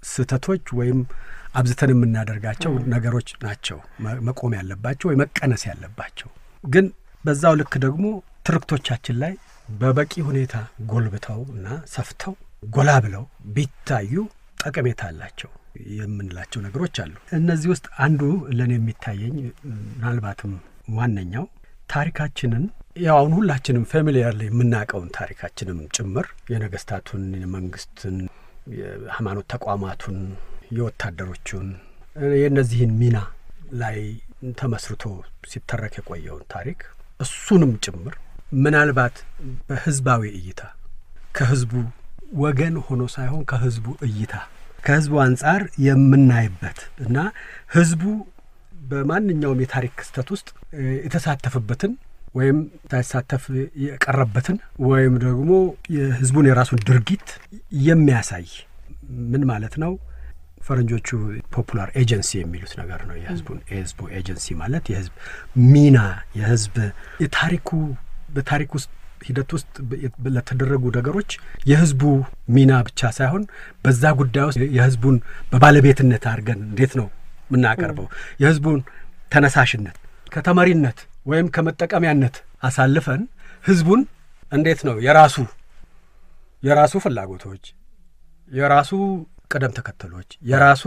ስህተቶች ወይም አብዝተን የምናደርጋቸው ነገሮች ናቸው መቆም ያለባቸው ወይ መቀነስ ያለባቸው። ግን በዛው ልክ ደግሞ ትርክቶቻችን ላይ በበቂ ሁኔታ ጎልብተው እና ሰፍተው ጎላ ብለው ቢታዩ ጠቀሜታ አላቸው የምንላቸው ነገሮች አሉ። እነዚህ ውስጥ አንዱ ለእኔ የሚታየኝ ምናልባትም ዋነኛው ታሪካችንን ያው አሁን ሁላችንም familiar ላይ የምናውቀውን ታሪካችንም ጭምር የነገስታቱን፣ የመንግስትን፣ የሃይማኖት ተቋማቱን፣ የወታደሮቹን የእነዚህን ሚና ላይ ተመስርቶ ሲተረክ የቆየውን ታሪክ እሱንም ጭምር ምናልባት በህዝባዊ እይታ ከህዝቡ ወገን ሆኖ ሳይሆን ከህዝቡ እይታ ከህዝቡ አንጻር የምናይበት እና ህዝቡ በማንኛውም የታሪክ ክስተት ውስጥ የተሳተፈበትን ወይም ሳይሳተፍ የቀረበትን ወይም ደግሞ የህዝቡን የራሱን ድርጊት የሚያሳይ ምን ማለት ነው? ፈረንጆቹ popular agency የሚሉት ነገር ነው። የህዝቡን የህዝቡ ኤጀንሲ ማለት የህዝብ ሚና የህዝብ የታሪኩ በታሪክ ውስጥ ሂደት ውስጥ ለተደረጉ ነገሮች የህዝቡ ሚና ብቻ ሳይሆን በዛ ጉዳይ ውስጥ የህዝቡን በባለቤትነት አድርገን እንዴት ነው የምናቀርበው? የህዝቡን ተነሳሽነት ከተመሪነት ወይም ከመጠቀሚያነት አሳልፈን ህዝቡን እንዴት ነው የራሱ የራሱ ፍላጎቶች የራሱ ቅደም ተከተሎች የራሱ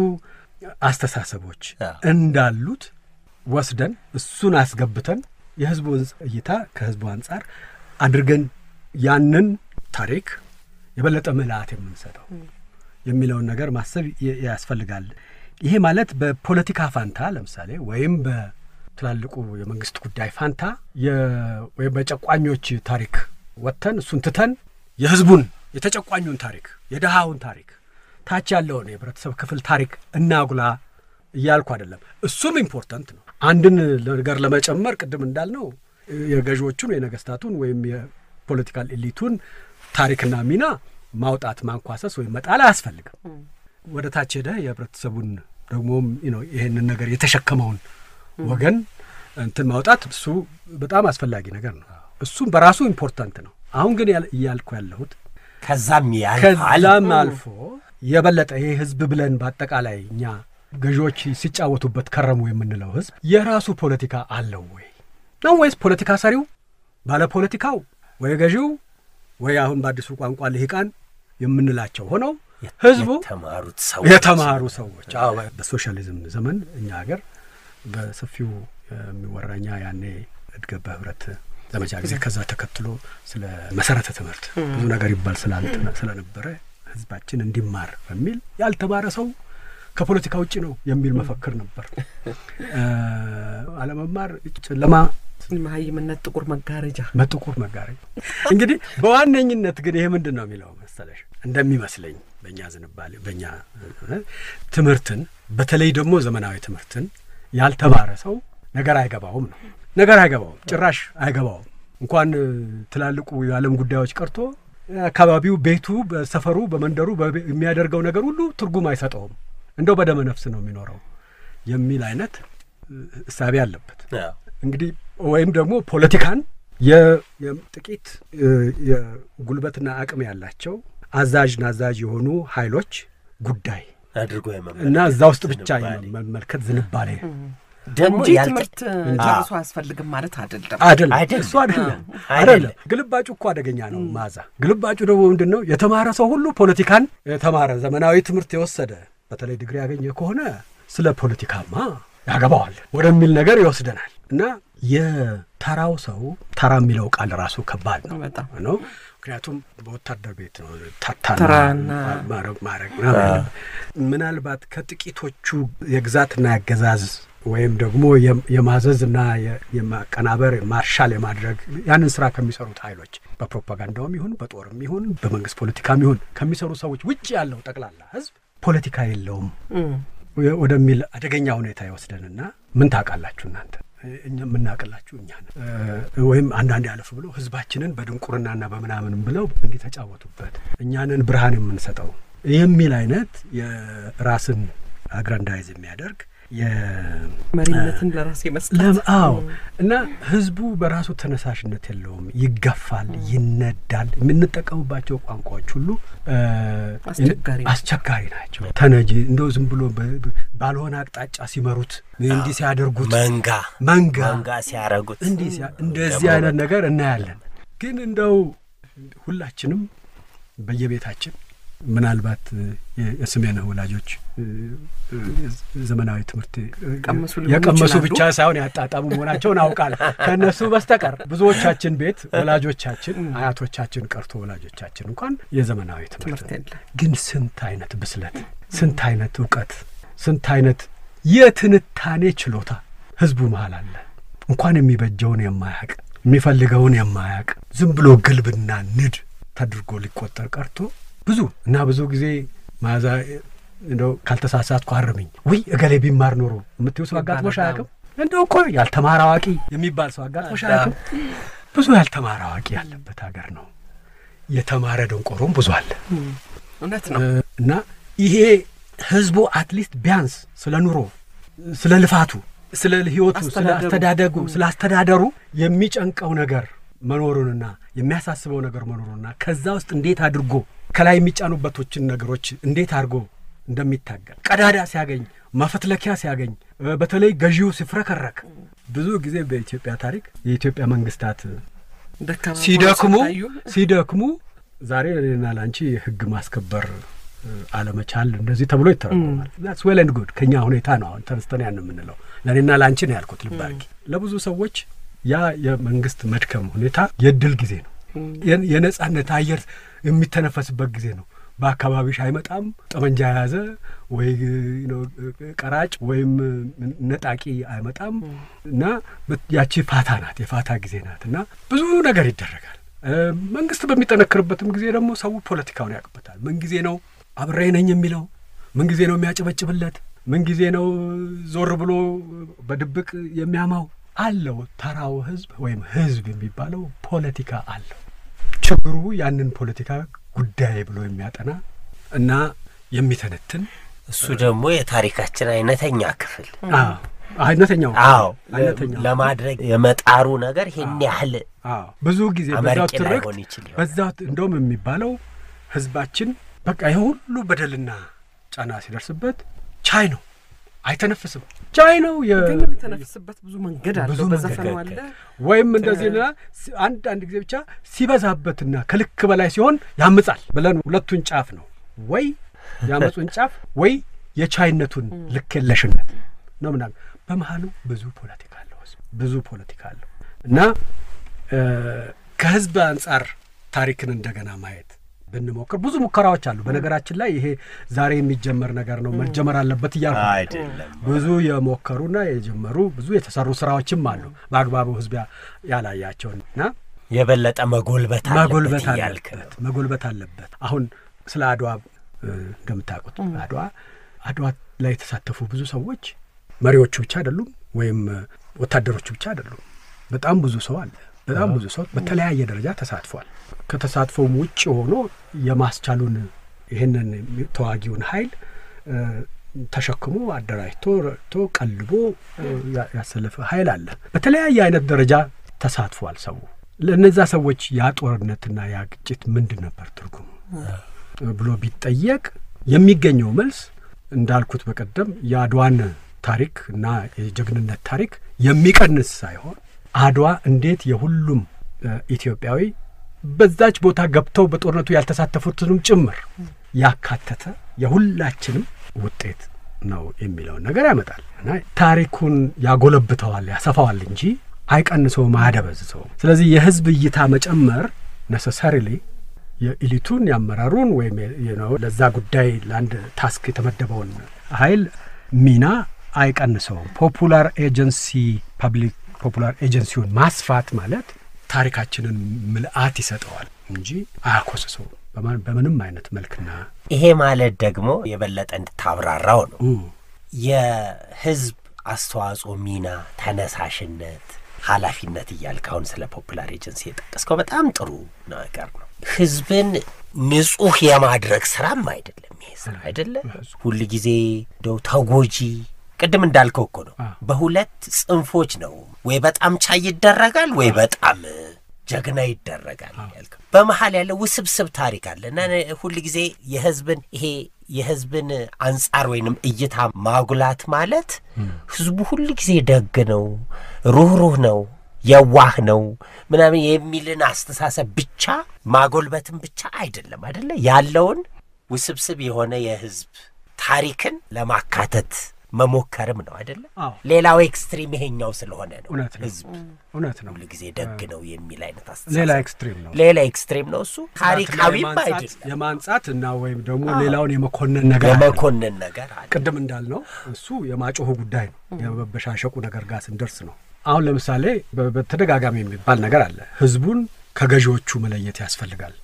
አስተሳሰቦች እንዳሉት ወስደን እሱን አስገብተን የህዝቡን እይታ ከህዝቡ አንጻር አድርገን ያንን ታሪክ የበለጠ ምልአት የምንሰጠው የሚለውን ነገር ማሰብ ያስፈልጋል። ይሄ ማለት በፖለቲካ ፋንታ ለምሳሌ ወይም በትላልቁ የመንግስት ጉዳይ ፋንታ ወይም በጨቋኞች ታሪክ ወጥተን እሱን ትተን የህዝቡን የተጨቋኙን ታሪክ የድሃውን ታሪክ ታች ያለውን የህብረተሰብ ክፍል ታሪክ እናጉላ እያልኩ አይደለም። እሱም important ነው። አንድን ነገር ለመጨመር ቅድም እንዳልነው የገዢዎቹን የነገስታቱን ወይም የ political elite ኡን ታሪክና ሚና ማውጣት ማንኳሰስ ወይም መጣል አያስፈልግም። ወደ ታች ሄደህ የህብረተሰቡን ደግሞም ይህንን ነገር የተሸከመውን ወገን እንትን ማውጣት እሱ በጣም አስፈላጊ ነገር ነው። እሱም በራሱ important ነው። አሁን ግን እያልኩ ያለሁት ከዛም ከዛም አልፎ የበለጠ ይሄ ህዝብ ብለን በአጠቃላይ እኛ ገዢዎች ሲጫወቱበት ከረሙ የምንለው ህዝብ የራሱ ፖለቲካ አለው ወይ ነው ወይስ ፖለቲካ ሰሪው? ባለ ፖለቲካው ወይ ገዢው ወይ አሁን በአዲሱ ቋንቋ ልሂቃን የምንላቸው ሆነው ህዝቡ የተማሩ ሰዎች። አዎ በሶሻሊዝም ዘመን እኛ ሀገር በሰፊው የሚወራኛ ያኔ እድገት በህብረት ዘመቻ ጊዜ ከዛ ተከትሎ ስለ መሰረተ ትምህርት ብዙ ነገር ይባል ስለነበረ ህዝባችን እንዲማር በሚል ያልተማረ ሰው ከፖለቲካ ውጭ ነው የሚል መፈክር ነበር። [laughs] አለመማር ጨለማ፣ መሀይምነት፣ ጥቁር መጋረጃ በጥቁር መጋረጃ። እንግዲህ በዋነኝነት ግን ይሄ ምንድን ነው የሚለው መሰለሽ እንደሚመስለኝ በእኛ ዝንባሌ በእኛ ትምህርትን በተለይ ደግሞ ዘመናዊ ትምህርትን ያልተማረ ሰው ነገር አይገባውም ነው ነገር አይገባውም፣ ጭራሽ አይገባውም። እንኳን ትላልቁ የዓለም ጉዳዮች ቀርቶ አካባቢው፣ ቤቱ፣ በሰፈሩ፣ በመንደሩ የሚያደርገው ነገር ሁሉ ትርጉም አይሰጠውም። እንደው በደመ ነፍስ ነው የሚኖረው የሚል አይነት እሳቤ አለበት። አዎ። እንግዲህ ወይም ደግሞ ፖለቲካን እ፣ የጉልበትና አቅም ያላቸው አዛዥ ናዛዥ የሆኑ ኃይሎች ጉዳይ አድርጎ እና እዛ ውስጥ ብቻ መመልከት ዝንባሌ ደግሞ ትምህርት ጨርሶ አያስፈልግም ማለት አይደለም። አይደለም እሱ አይደለም አይደለም። አይደለም። ግልባጩ እኮ አደገኛ ነው። ማዛ ግልባጩ ደግሞ ምንድን ነው? የተማረ ሰው ሁሉ ፖለቲካን የተማረ ዘመናዊ ትምህርት የወሰደ በተለይ ዲግሪ ያገኘ ከሆነ ስለ ፖለቲካማ ያገባዋል ወደሚል ነገር ይወስደናል። እና የተራው ሰው ተራ የሚለው ቃል ራሱ ከባድ ነው ነው። ምክንያቱም በወታደር ቤት ነው ታታና ማረግ ምናልባት ከጥቂቶቹ የግዛትና ያገዛዝ ወይም ደግሞ የማዘዝና የማቀናበር ማርሻል የማድረግ ያንን ስራ ከሚሰሩት ኃይሎች በፕሮፓጋንዳውም ይሁን በጦርም ይሁን በመንግስት ፖለቲካም ይሁን ከሚሰሩ ሰዎች ውጭ ያለው ጠቅላላ ህዝብ ፖለቲካ የለውም ወደሚል አደገኛ ሁኔታ ይወስደንና ምን ታውቃላችሁ እናንተ እኛ የምናውቅላችሁ እኛ ነን። ወይም አንዳንድ ያለፍ ብሎ ህዝባችንን በድንቁርናና በምናምንም ብለው እንዲህ ተጫወቱበት እኛንን ብርሃን የምንሰጠው የሚል አይነት የራስን አግራንዳይዝ የሚያደርግ መሪነትን ለም- አዎ። እና ህዝቡ በራሱ ተነሳሽነት የለውም፣ ይገፋል፣ ይነዳል። የምንጠቀምባቸው ቋንቋዎች ሁሉ አስቸጋሪ ናቸው። ተነጂ እንደው ዝም ብሎ ባልሆነ አቅጣጫ ሲመሩት እንዲህ ሲያደርጉት መንጋ መንጋ መንጋ ሲያረጉት። እንዲህ ሲያ- እንደዚህ አይነት ነገር እናያለን። ግን እንደው ሁላችንም በየቤታችን ምናልባት የስሜነህ ወላጆች ዘመናዊ ትምህርት የቀመሱ ብቻ ሳይሆን ያጣጣሙ መሆናቸውን አውቃለሁ። ከእነሱ በስተቀር ብዙዎቻችን ቤት ወላጆቻችን፣ አያቶቻችን ቀርቶ ወላጆቻችን እንኳን የዘመናዊ ትምህርት ግን ስንት አይነት ብስለት፣ ስንት አይነት እውቀት፣ ስንት አይነት የትንታኔ ችሎታ ህዝቡ መሀል አለ። እንኳን የሚበጀውን የማያቅ የሚፈልገውን የማያቅ ዝም ብሎ ግልብና ንድ ተደርጎ ሊቆጠር ቀርቶ ብዙ እና ብዙ ጊዜ ማዛ እንደው ካልተሳሳትኩ አርምኝ ውይ እገሌ ቢማር ኖሮ የምትይው ሰው አጋጥሞሽ አያውቅም? እንደው እኮ ያልተማረ አዋቂ የሚባል ሰው አጋጥሞሽ አያውቅም? ብዙ ያልተማረ አዋቂ ያለበት ሀገር ነው። የተማረ ደንቆሮም ብዙ አለ። እውነት ነው። እና ይሄ ህዝቡ at least ቢያንስ ስለ ኑሮ፣ ስለ ልፋቱ፣ ስለ ህይወቱ፣ ስለ አስተዳደጉ ስለ አስተዳደሩ የሚጨንቀው ነገር መኖሩንና የሚያሳስበው ነገር መኖሩንና ከዛ ውስጥ እንዴት አድርጎ ከላይ የሚጫኑበቶችን ነገሮች እንዴት አድርጎ እንደሚታገል ቀዳዳ ሲያገኝ መፈትለኪያ ሲያገኝ በተለይ ገዢው ሲፍረከረክ ብዙ ጊዜ በኢትዮጵያ ታሪክ የኢትዮጵያ መንግስታት ሲደክሙ ሲደክሙ ዛሬ ለእኔና ለአንቺ የህግ ማስከበር አለመቻል እንደዚህ ተብሎ ይተረጎማል። that's well and good ከእኛ ሁኔታ ነው አሁን ተነስተን ያን የምንለው ለእኔና ለአንቺ ነው ያልኩት። አድርጊ። ለብዙ ሰዎች ያ የመንግስት መድከም ሁኔታ የእድል ጊዜ ነው። የነጻነት አየር የሚተነፈስበት ጊዜ ነው። በአካባቢሽ አይመጣም ጠመንጃ የያዘ ወይ ቀራጭ ወይም ነጣቂ አይመጣም እና ያቺ ፋታ ናት፣ የፋታ ጊዜ ናት እና ብዙ ነገር ይደረጋል። መንግስት በሚጠነክርበትም ጊዜ ደግሞ ሰው ፖለቲካውን ያውቅበታል። ምን ጊዜ ነው አብሬ ነኝ የሚለው? ምን ጊዜ ነው የሚያጨበጭብለት? ምን ጊዜ ነው ዞር ብሎ በድብቅ የሚያማው? አለው ተራው ህዝብ ወይም ህዝብ የሚባለው ፖለቲካ አለው። ችግሩ ያንን ፖለቲካ ጉዳይ ብሎ የሚያጠና እና የሚተነትን እሱ ደግሞ የታሪካችን አይነተኛ ክፍል አዎ፣ አይነተኛው አዎ ለማድረግ የመጣሩ ነገር ይሄን ያህል አዎ ብዙ ጊዜ በዛው ይሆናል። በዛው እንደውም የሚባለው ህዝባችን በቃ ይህ ሁሉ በደልና ጫና ሲደርስበት ቻይ ነው፣ አይተነፍስም። ቻይ ነው የሚተነፍስበት ብዙ መንገድ አለው። ብዙ በዘፈኑ አለ ወይም እንደዚህና አንድ አንድ ጊዜ ብቻ ሲበዛበትና ከልክ በላይ ሲሆን ያምጻል ብለን ሁለቱን ጫፍ ነው ወይ ያመፁን ጫፍ ወይ የቻይነቱን ልክ የለሽነት ነው ምናምን። በመሀሉ ብዙ ፖለቲካ አለው ብዙ ፖለቲካ አለው እና ከህዝብ አንጻር ታሪክን እንደገና ማየት ብንሞክር ብዙ ሙከራዎች አሉ። በነገራችን ላይ ይሄ ዛሬ የሚጀመር ነገር ነው መጀመር አለበት እያልኩ ነው። አይደለም ብዙ የሞከሩና የጀመሩ ብዙ የተሰሩ ስራዎችም አሉ በአግባቡ ህዝብ ያላያቸውን እና የበለጠ መጎልበት መጎልበት አለበት መጎልበት አለበት። አሁን ስለ አድዋ እንደምታውቁት አድዋ አድዋ ላይ የተሳተፉ ብዙ ሰዎች መሪዎቹ ብቻ አይደሉም፣ ወይም ወታደሮቹ ብቻ አይደሉም። በጣም ብዙ ሰው አለ። በጣም ብዙ ሰው በተለያየ ደረጃ ተሳትፏል። ከተሳትፎም ውጭ ሆኖ የማስቻሉን ይህንን ተዋጊውን ኃይል ተሸክሞ አደራጅቶ ረድቶ ቀልቦ ያሰለፈ ኃይል አለ። በተለያየ አይነት ደረጃ ተሳትፏል ሰው። ለእነዛ ሰዎች ያ ጦርነትና ያ ግጭት ምንድን ነበር ትርጉሙ ብሎ ቢጠየቅ የሚገኘው መልስ እንዳልኩት በቀደም የአድዋን ታሪክ እና የጀግንነት ታሪክ የሚቀንስ ሳይሆን አድዋ እንዴት የሁሉም ኢትዮጵያዊ በዛች ቦታ ገብተው በጦርነቱ ያልተሳተፉትንም ጭምር ያካተተ የሁላችንም ውጤት ነው የሚለውን ነገር ያመጣል እና ታሪኩን ያጎለብተዋል፣ ያሰፋዋል እንጂ አይቀንሰውም፣ አያደበዝሰውም። ስለዚህ የህዝብ እይታ መጨመር necessarily የ elite ኡን የአመራሩን ወይም ለዛ ጉዳይ ለአንድ task የተመደበውን ኃይል ሚና አይቀንሰውም። popular agency public popular agency ውን ማስፋት ማለት ታሪካችንን ምልአት ይሰጠዋል እንጂ አያኮስሰውም በምንም አይነት መልክና ይሄ ማለት ደግሞ የበለጠ እንድታብራራው ነው የህዝብ አስተዋጽኦ፣ ሚና፣ ተነሳሽነት፣ ኃላፊነት እያልክ አሁን ስለ ፖፑላር ኤጀንሲ የጠቀስከው በጣም ጥሩ ነገር ነው። ህዝብን ንጹህ የማድረግ ስራም አይደለም ይሄ ስራ አይደለም። ሁል ጊዜ እንደው ተጎጂ ቅድም እንዳልከው እኮ ነው። በሁለት ጽንፎች ነው። ወይ በጣም ቻይ ይደረጋል ወይ በጣም ጀግና ይደረጋል ያልከው። በመሀል ያለ ውስብስብ ታሪክ አለ። እና ሁል ጊዜ የህዝብን ይሄ የህዝብን አንጻር ወይንም እይታ ማጉላት ማለት ህዝቡ ሁል ጊዜ ደግ ነው፣ ሩህሩህ ነው፣ የዋህ ነው ምናምን የሚልን አስተሳሰብ ብቻ ማጎልበትም ብቻ አይደለም አይደለ? ያለውን ውስብስብ የሆነ የህዝብ ታሪክን ለማካተት መሞከርም ነው አይደለ። ሌላው extreme ይሄኛው ስለሆነ ነው እውነት ነው ህዝብ እውነት ነው። ሁል ጊዜ ደግ ነው የሚል አይነት ሌላ አስተሳሰብ extreme ነው ሌላ extreme ነው እሱ ታሪካዊም የማንጻት- አይደለም የማንጻት እና ወይም ደግሞ ሌላውን የመኮነን ነገር አለ። የመኮንን ነገር አለ ቅድም እንዳልነው እሱ የማጮሁ ጉዳይ ነው። የመበሻሸቁ ነገር ጋር ስንደርስ ነው። አሁን ለምሳሌ በተደጋጋሚ የሚባል ነገር አለ። ህዝቡን ከገዢዎቹ መለየት ያስፈልጋል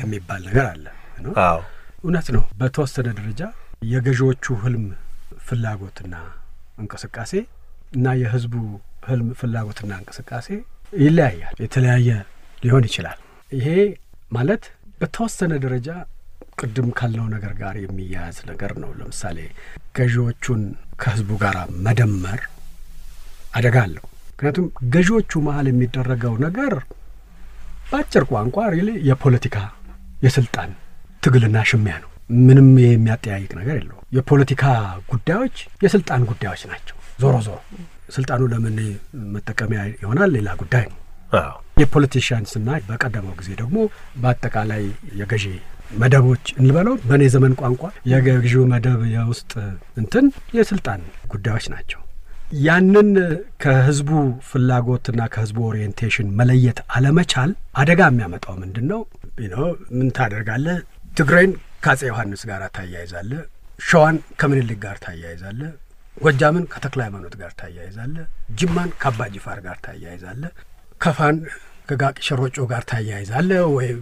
የሚባል ነገር አለ። እውነት ነው። በተወሰነ ደረጃ የገዢዎቹ ህልም ፍላጎትና እንቅስቃሴ እና የህዝቡ ህልም ፍላጎትና እንቅስቃሴ ይለያያል፣ የተለያየ ሊሆን ይችላል። ይሄ ማለት በተወሰነ ደረጃ ቅድም ካለው ነገር ጋር የሚያያዝ ነገር ነው። ለምሳሌ ገዢዎቹን ከህዝቡ ጋር መደመር አደጋ አለው። ምክንያቱም ገዢዎቹ መሀል የሚደረገው ነገር በአጭር ቋንቋ የፖለቲካ የስልጣን ትግልና ሽሚያ ነው። ምንም የሚያጠያይቅ ነገር የለውም። የፖለቲካ ጉዳዮች የስልጣን ጉዳዮች ናቸው። ዞሮ ዞሮ ስልጣኑ ለምን መጠቀሚያ ይሆናል ሌላ ጉዳይ ነው። አዎ የፖለቲሽያንስና በቀደመው ጊዜ ደግሞ በአጠቃላይ የገዢ መደቦች እንበለው በእኔ ዘመን ቋንቋ የገዢው መደብ የውስጥ እንትን የስልጣን ጉዳዮች ናቸው። ያንን ከህዝቡ ፍላጎትና ከህዝቡ orientation መለየት አለመቻል አደጋ የሚያመጣው ምንድን ነው? ምን ታደርጋለህ? ትግራይን ከአጼ ዮሐንስ ጋር ታያይዛለህ። ሸዋን ከምኒልክ ጋር ታያይዛለህ። ጎጃምን ከተክለ ሃይማኖት ጋር ታያይዛለህ። ጅማን ከአባ ጅፋር ጋር ታያይዛለህ። ከፋን ከጋኪ ሸሮቾ ጋር ታያይዛለህ ወይም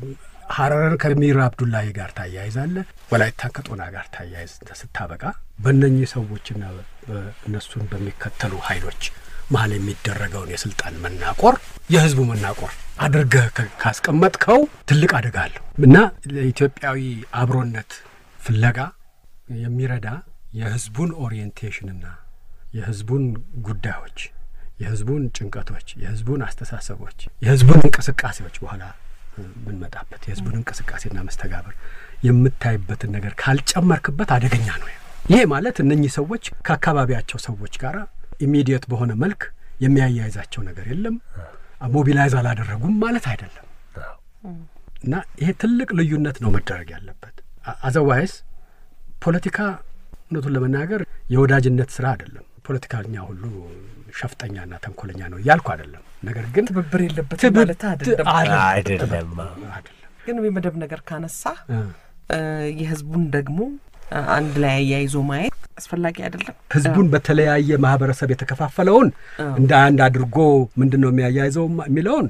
ሀረርን ከአሚር አብዱላሂ ጋር ታያይዛለህ። ወላይታን ከጦና ጋር ታያይዝ ስታበቃ በእነኚህ ሰዎችና እነሱን በሚከተሉ ኃይሎች መሀል የሚደረገውን የስልጣን መናቆር የህዝቡ መናቆር አድርገህ ካስቀመጥከው ትልቅ አደጋ አለው እና ለኢትዮጵያዊ አብሮነት ፍለጋ የሚረዳ የህዝቡን ኦሪየንቴሽንና የህዝቡን ጉዳዮች የህዝቡን ጭንቀቶች፣ የህዝቡን አስተሳሰቦች፣ የህዝቡን እንቅስቃሴዎች በኋላ የምንመጣበት የህዝቡን እንቅስቃሴና መስተጋብር የምታይበትን ነገር ካልጨመርክበት አደገኛ ነው። ይሄ ማለት እነኚህ ሰዎች ከአካባቢያቸው ሰዎች ጋር immediate በሆነ መልክ የሚያያይዛቸው ነገር የለም፣ mobilize አላደረጉም ማለት አይደለም። እና ይሄ ትልቅ ልዩነት ነው መደረግ ያለበት። አዘዋይስ ፖለቲካ እውነቱን ለመናገር የወዳጅነት ስራ አይደለም። ፖለቲካኛ ሁሉ ሸፍጠኛና ተንኮለኛ ነው እያልኩ አይደለም። ነገር ግን ትብብር የለበትም ትብብ- ማለት አይደለም። ግን የመደብ ነገር ካነሳ የህዝቡን ደግሞ አንድ ላይ አያይዞ ማየት አስፈላጊ አይደለም። ህዝቡን በተለያየ ማህበረሰብ የተከፋፈለውን እንደ አንድ አድርጎ ምንድን ነው የሚያያይዘው የሚለውን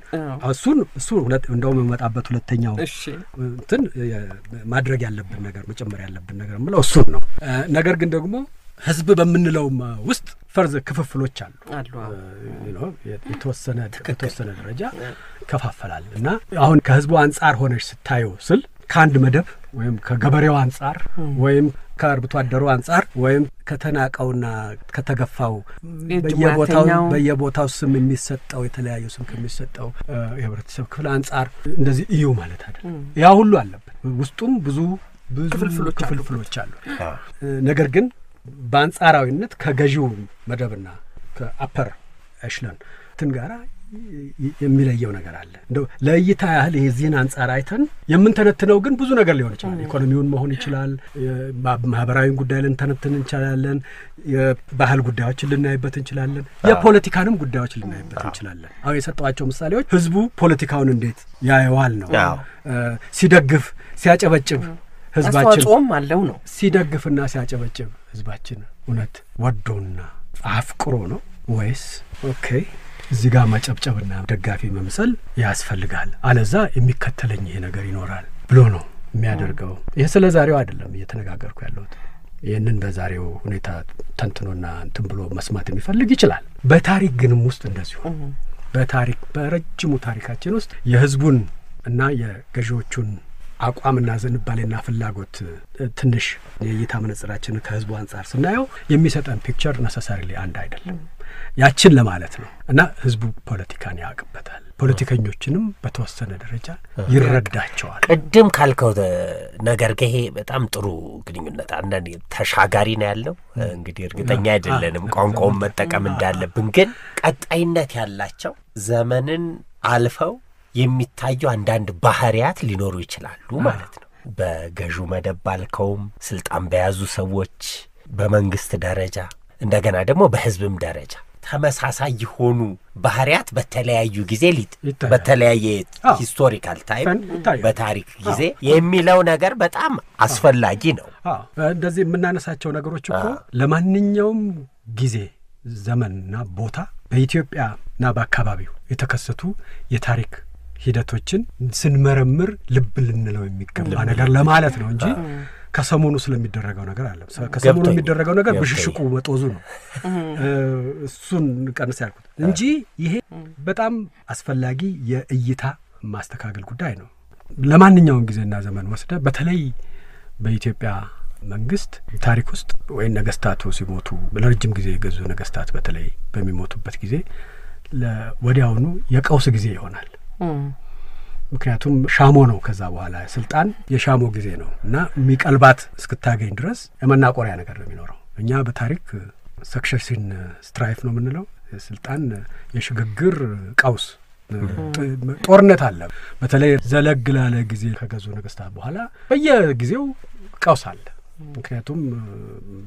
እሱን እሱ እንደውም የመጣበት ሁለተኛው እንትን ማድረግ ያለብን ነገር መጨመር ያለብን ነገር የምለው እሱን ነው። ነገር ግን ደግሞ ህዝብ በምንለውም ውስጥ ፈርዝ ክፍፍሎች አሉ። የተወሰነ የተወሰነ ደረጃ ይከፋፈላል። እና አሁን ከህዝቡ አንጻር ሆነች ስታየው ስል ከአንድ መደብ ወይም ከገበሬው አንጻር ወይም ከአርብቶ አደሩ አንጻር ወይም ከተናቀውና ከተገፋው በየቦታው በየቦታው ስም የሚሰጠው የተለያዩ ስም ከሚሰጠው የህብረተሰብ ክፍል አንጻር እንደዚህ እዩ ማለት አይደለም። ያ ሁሉ አለበት። ውስጡም ብዙ ብዙ ክፍልፍሎች አሉ። ነገር ግን በአንጻራዊነት ከገዢው መደብና ከአፐር ኤሽለን ትን ጋራ የሚለየው ነገር አለ። እንደው ለእይታ ያህል የዚህን አንጻር አይተን የምንተነትነው ግን ብዙ ነገር ሊሆን ይችላል። ኢኮኖሚውን መሆን ይችላል። ማህበራዊን ጉዳይ ልንተነትን እንችላለን። የባህል ጉዳዮችን ልናይበት እንችላለን። የፖለቲካንም ጉዳዮች ልናይበት እንችላለን። አሁን የሰጠዋቸው ምሳሌዎች ህዝቡ ፖለቲካውን እንዴት ያየዋል ነው። ሲደግፍ ሲያጨበጭብ ህዝባችን አለው ነው። ሲደግፍና ሲያጨበጭብ ህዝባችን እውነት ወዶና አፍቅሮ ነው ወይስ okay እዚህ ጋር ማጨብጨብና ደጋፊ መምሰል ያስፈልጋል፣ አለዛ የሚከተለኝ ይሄ ነገር ይኖራል ብሎ ነው የሚያደርገው። ይህ ስለ ዛሬው አይደለም እየተነጋገርኩ ያለሁት። ይህንን በዛሬው ሁኔታ ተንትኖና እንትን ብሎ መስማት የሚፈልግ ይችላል። በታሪክ ግንም ውስጥ እንደዚሁ በታሪክ በረጅሙ ታሪካችን ውስጥ የህዝቡን እና የገዢዎቹን አቋምና ዝንባሌና ፍላጎት ትንሽ የእይታ መነጽራችንን ከህዝቡ አንጻር ስናየው የሚሰጠን picture necessarily አንድ አይደለም። ያችን ለማለት ነው እና ህዝቡ ፖለቲካን ያውቅበታል። ፖለቲከኞችንም በተወሰነ ደረጃ ይረዳቸዋል። ቅድም ካልከው ነገር ይሄ በጣም ጥሩ ግንኙነት አንዳንድ ተሻጋሪ ነው ያለው። እንግዲህ እርግጠኛ አይደለንም ቋንቋውን መጠቀም እንዳለብን፣ ግን ቀጣይነት ያላቸው ዘመንን አልፈው የሚታዩ አንዳንድ ባህሪያት ሊኖሩ ይችላሉ ማለት ነው። በገዢው መደብ ባልከውም ስልጣን በያዙ ሰዎች፣ በመንግስት ደረጃ እንደገና ደግሞ በህዝብም ደረጃ ተመሳሳይ የሆኑ ባህሪያት በተለያዩ ጊዜ ሊጥ በተለያየ historical time በታሪክ ጊዜ የሚለው ነገር በጣም አስፈላጊ ነው። እንደዚህ የምናነሳቸው ነገሮች እኮ ለማንኛውም ጊዜ ዘመንና ቦታ በኢትዮጵያና በአካባቢው የተከሰቱ የታሪክ ሂደቶችን ስንመረምር ልብ ልንለው የሚገባ ነገር ለማለት ነው እንጂ ከሰሞኑ ስለሚደረገው ነገር አለ። ከሰሞኑ የሚደረገው ነገር ብሽሽቁ መጦዙ ነው። እሱን ቀንስ ያልኩት እንጂ ይሄ በጣም አስፈላጊ የእይታ ማስተካከል ጉዳይ ነው። ለማንኛውም ጊዜና ዘመን ወስደ በተለይ በኢትዮጵያ መንግስት ታሪክ ውስጥ ወይም ነገስታቱ ሲሞቱ ለረጅም ጊዜ የገዙ ነገስታት በተለይ በሚሞቱበት ጊዜ ለ- ወዲያውኑ የቀውስ ጊዜ ይሆናል። ምክንያቱም ሻሞ ነው። ከዛ በኋላ ስልጣን የሻሞ ጊዜ ነው እና የሚቀልባት እስክታገኝ ድረስ የመናቆሪያ ነገር ነው የሚኖረው። እኛ በታሪክ succession strife ነው የምንለው። ስልጣን የሽግግር ቀውስ ጦርነት አለ። በተለይ ዘለግ ላለ ጊዜ ከገዙ ነገስታት በኋላ በየጊዜው ቀውስ አለ። ምክንያቱም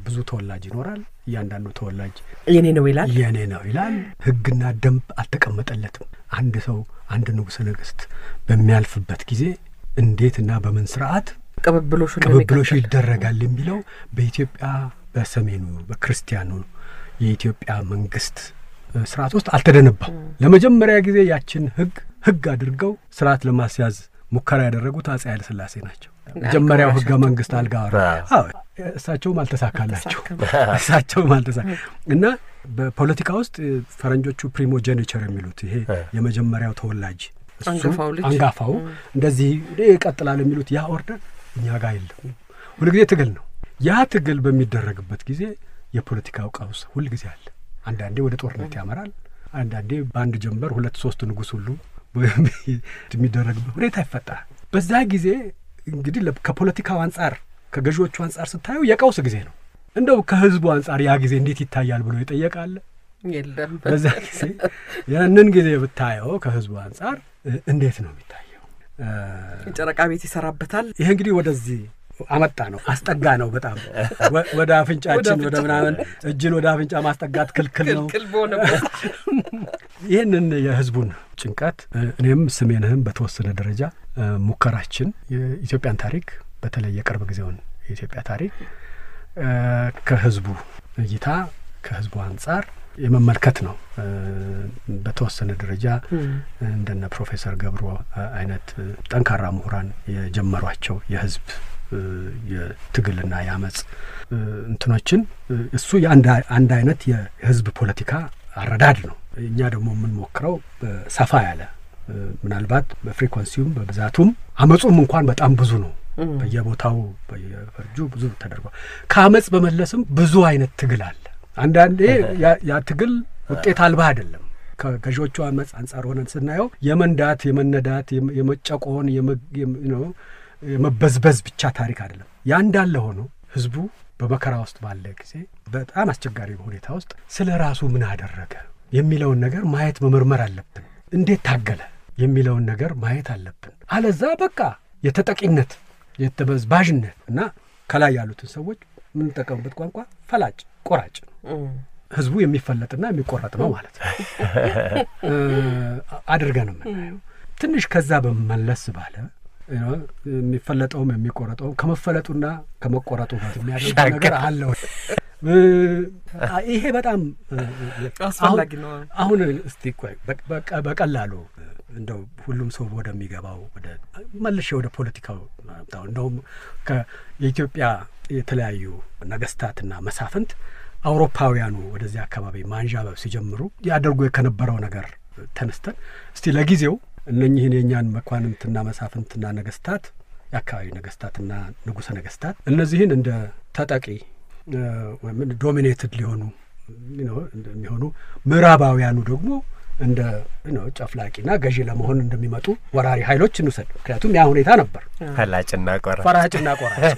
ብዙ ተወላጅ ይኖራል። እያንዳንዱ ተወላጅ የኔ ነው ይላል። የኔ ነው ይላል። ሕግና ደንብ አልተቀመጠለትም። አንድ ሰው አንድ ንጉሠ ነገሥት በሚያልፍበት ጊዜ እንዴትና በምን ስርዓት ቅብብሎሹ ይደረጋል የሚለው በኢትዮጵያ በሰሜኑ በክርስቲያኑ የኢትዮጵያ መንግስት ስርዓት ውስጥ አልተደነባም። ለመጀመሪያ ጊዜ ያችን ሕግ ሕግ አድርገው ስርዓት ለማስያዝ ሙከራ ያደረጉት አጼ ኃይለ ሥላሴ ናቸው። መጀመሪያው ሕገ መንግስት አልጋ እሳቸውም አልተሳካላቸው [laughs] እሳቸውም አልተሳካ እና በፖለቲካ ውስጥ ፈረንጆቹ primogeniture የሚሉት ይሄ የመጀመሪያው ተወላጅ እሱ አንጋፋው ልጅ። አንጋፋው እንደዚህ ይቀጥላል የሚሉት ያ order እኛ ጋር የለም። ሁልጊዜ ትግል ነው። ያ ትግል በሚደረግበት ጊዜ የፖለቲካው ቀውስ ሁልጊዜ አለ። አንዳንዴ ወደ ጦርነት ያመራል። አንዳንዴ በአንድ ጀንበር ሁለት ሶስት ንጉሥ ሁሉ የሚደረግበት ሁኔታ ይፈጠራል። በዛ ጊዜ እንግዲህ ከፖለቲካው አንጻር ከገዢዎቹ አንጻር ስታየው የቀውስ ጊዜ ነው። እንደው ከህዝቡ አንጻር ያ ጊዜ እንዴት ይታያል ብሎ ይጠየቃል። የለም በዛ ጊዜ ያንን ጊዜ ብታየው ከህዝቡ አንጻር እንዴት ነው የሚታየው? እ፣ የጨረቃ ቤት ይሰራበታል። ይሄ እንግዲህ ወደዚህ አመጣ ነው አስጠጋ ነው። በጣም ወደ አፍንጫችን ወደ ምናምን እጅን ወደ አፍንጫ ማስጠጋት ክልክል ነው። [laughs] ይህንን የህዝቡን ጭንቀት እኔም ስሜንህም በተወሰነ ደረጃ ሙከራችን የኢትዮጵያን ታሪክ በተለይ የቅርብ ጊዜውን የኢትዮጵያ ታሪክ ከህዝቡ እይታ ከህዝቡ አንጻር የመመልከት ነው። በተወሰነ ደረጃ እንደነ ፕሮፌሰር ገብሩ አይነት ጠንካራ ምሁራን የጀመሯቸው የህዝብ የትግልና የአመፅ እንትኖችን እሱ የአንድ አይ- አንድ አይነት የህዝብ ፖለቲካ አረዳድ ነው። እኛ ደግሞ የምንሞክረው ሰፋ ያለ ምናልባት በፍሪኮንሲውም በብዛቱም አመፁም እንኳን በጣም ብዙ ነው። በየቦታው በየፈርጁ ብዙ ተደርጓል። ከአመፅ በመለስም ብዙ አይነት ትግል አለ። አንዳንዴ ያ- ትግል ውጤት አልባ አይደለም። ከገዢዎቹ አመፅ አንጻር ሆነን ስናየው የመንዳት፣ የመነዳት፣ የመ- የመጨቆን፣ የመበዝበዝ ብቻ ታሪክ አይደለም። ያ እንዳለ ሆኖ ህዝቡ በመከራ ውስጥ ባለ ጊዜ በጣም አስቸጋሪ ሁኔታ ውስጥ ስለ ራሱ ምን አደረገ የሚለውን ነገር ማየት መመርመር አለብን። እንዴት ታገለ የሚለውን ነገር ማየት አለብን። አለዛ በቃ የተጠቂነት የተበዝባዥነት እና ከላይ ያሉትን ሰዎች የምንጠቀምበት ቋንቋ ፈላጭ ቆራጭ ህዝቡ የሚፈለጥና የሚቆረጥ ነው ማለት ነው [laughs] አድርገን የምናየው። ትንሽ ከዛ በመለስ ባለ የሚፈለጠውም የሚቆረጠውም ከመፈለጡና ከመቆረጡ ጋር የሚያደርገው ነገር አለው። ይሄ በጣም አስፈላጊ ነው። አሁን እስቲ ቆይ በቀላሉ እንደው ሁሉም ሰው ወደሚገባው ወደ መልሼ ወደ ፖለቲካው አምጣው። እንደውም ከ- የኢትዮጵያ የተለያዩ ነገስታትና መሳፍንት አውሮፓውያኑ ወደዚህ አካባቢ ማንዣበብ ሲጀምሩ ያደርጉ ከነበረው ነገር ተነስተን እስቲ ለጊዜው እነኚህን የእኛን መኳንንትና መሳፍንትና ነገስታት የአካባቢ ነገስታትና ንጉሠ ነገስታት እነዚህን እንደ ተጠቂ ወይም ዶሚኔትድ ሊሆኑ you know፣ እንደሚሆኑ ምዕራባውያኑ ደግሞ እንደ you know፣ ጨፍላቂና ገዢ ለመሆን እንደሚመጡ ወራሪ ኃይሎች እንውሰድ። ምክንያቱም ያ ሁኔታ ነበር፣ ፈላጭና ቆራ ፈራጭና ቆራጭ።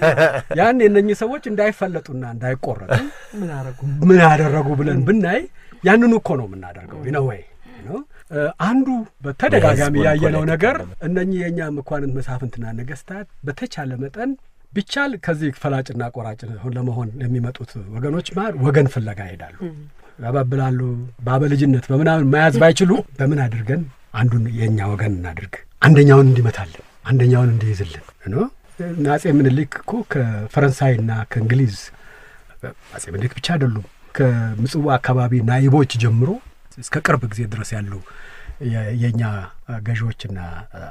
ያን የእነኚህ ሰዎች እንዳይፈለጡና እንዳይቆረጡ? ምን አደረጉ ብለን ብናይ ያንኑ እኮ ነው የምናደርገው። ነው አንዱ በተደጋጋሚ ያየነው ነገር እነኚህ የእኛ መኳንንት መሳፍንትና ነገስታት በተቻለ መጠን ቢቻል ከዚህ ፈላጭና ቆራጭ ለመሆን የሚመጡት ወገኖች መሀል ወገን ፍለጋ ይሄዳሉ፣ ያባብላሉ። በአበልጅነት በምናምን መያዝ ባይችሉ በምን አድርገን አንዱን የእኛ ወገን እናድርግ፣ አንደኛውን እንዲመታልን፣ አንደኛውን እንዲይዝልን ነው። አጼ ምኒልክ እኮ ከፈረንሳይና ከእንግሊዝ አጼ ምኒልክ ብቻ አይደሉም። ከምጽዋ አካባቢ ናይቦች ጀምሮ እስከ ቅርብ ጊዜ ድረስ ያሉ የእኛ ገዢዎችና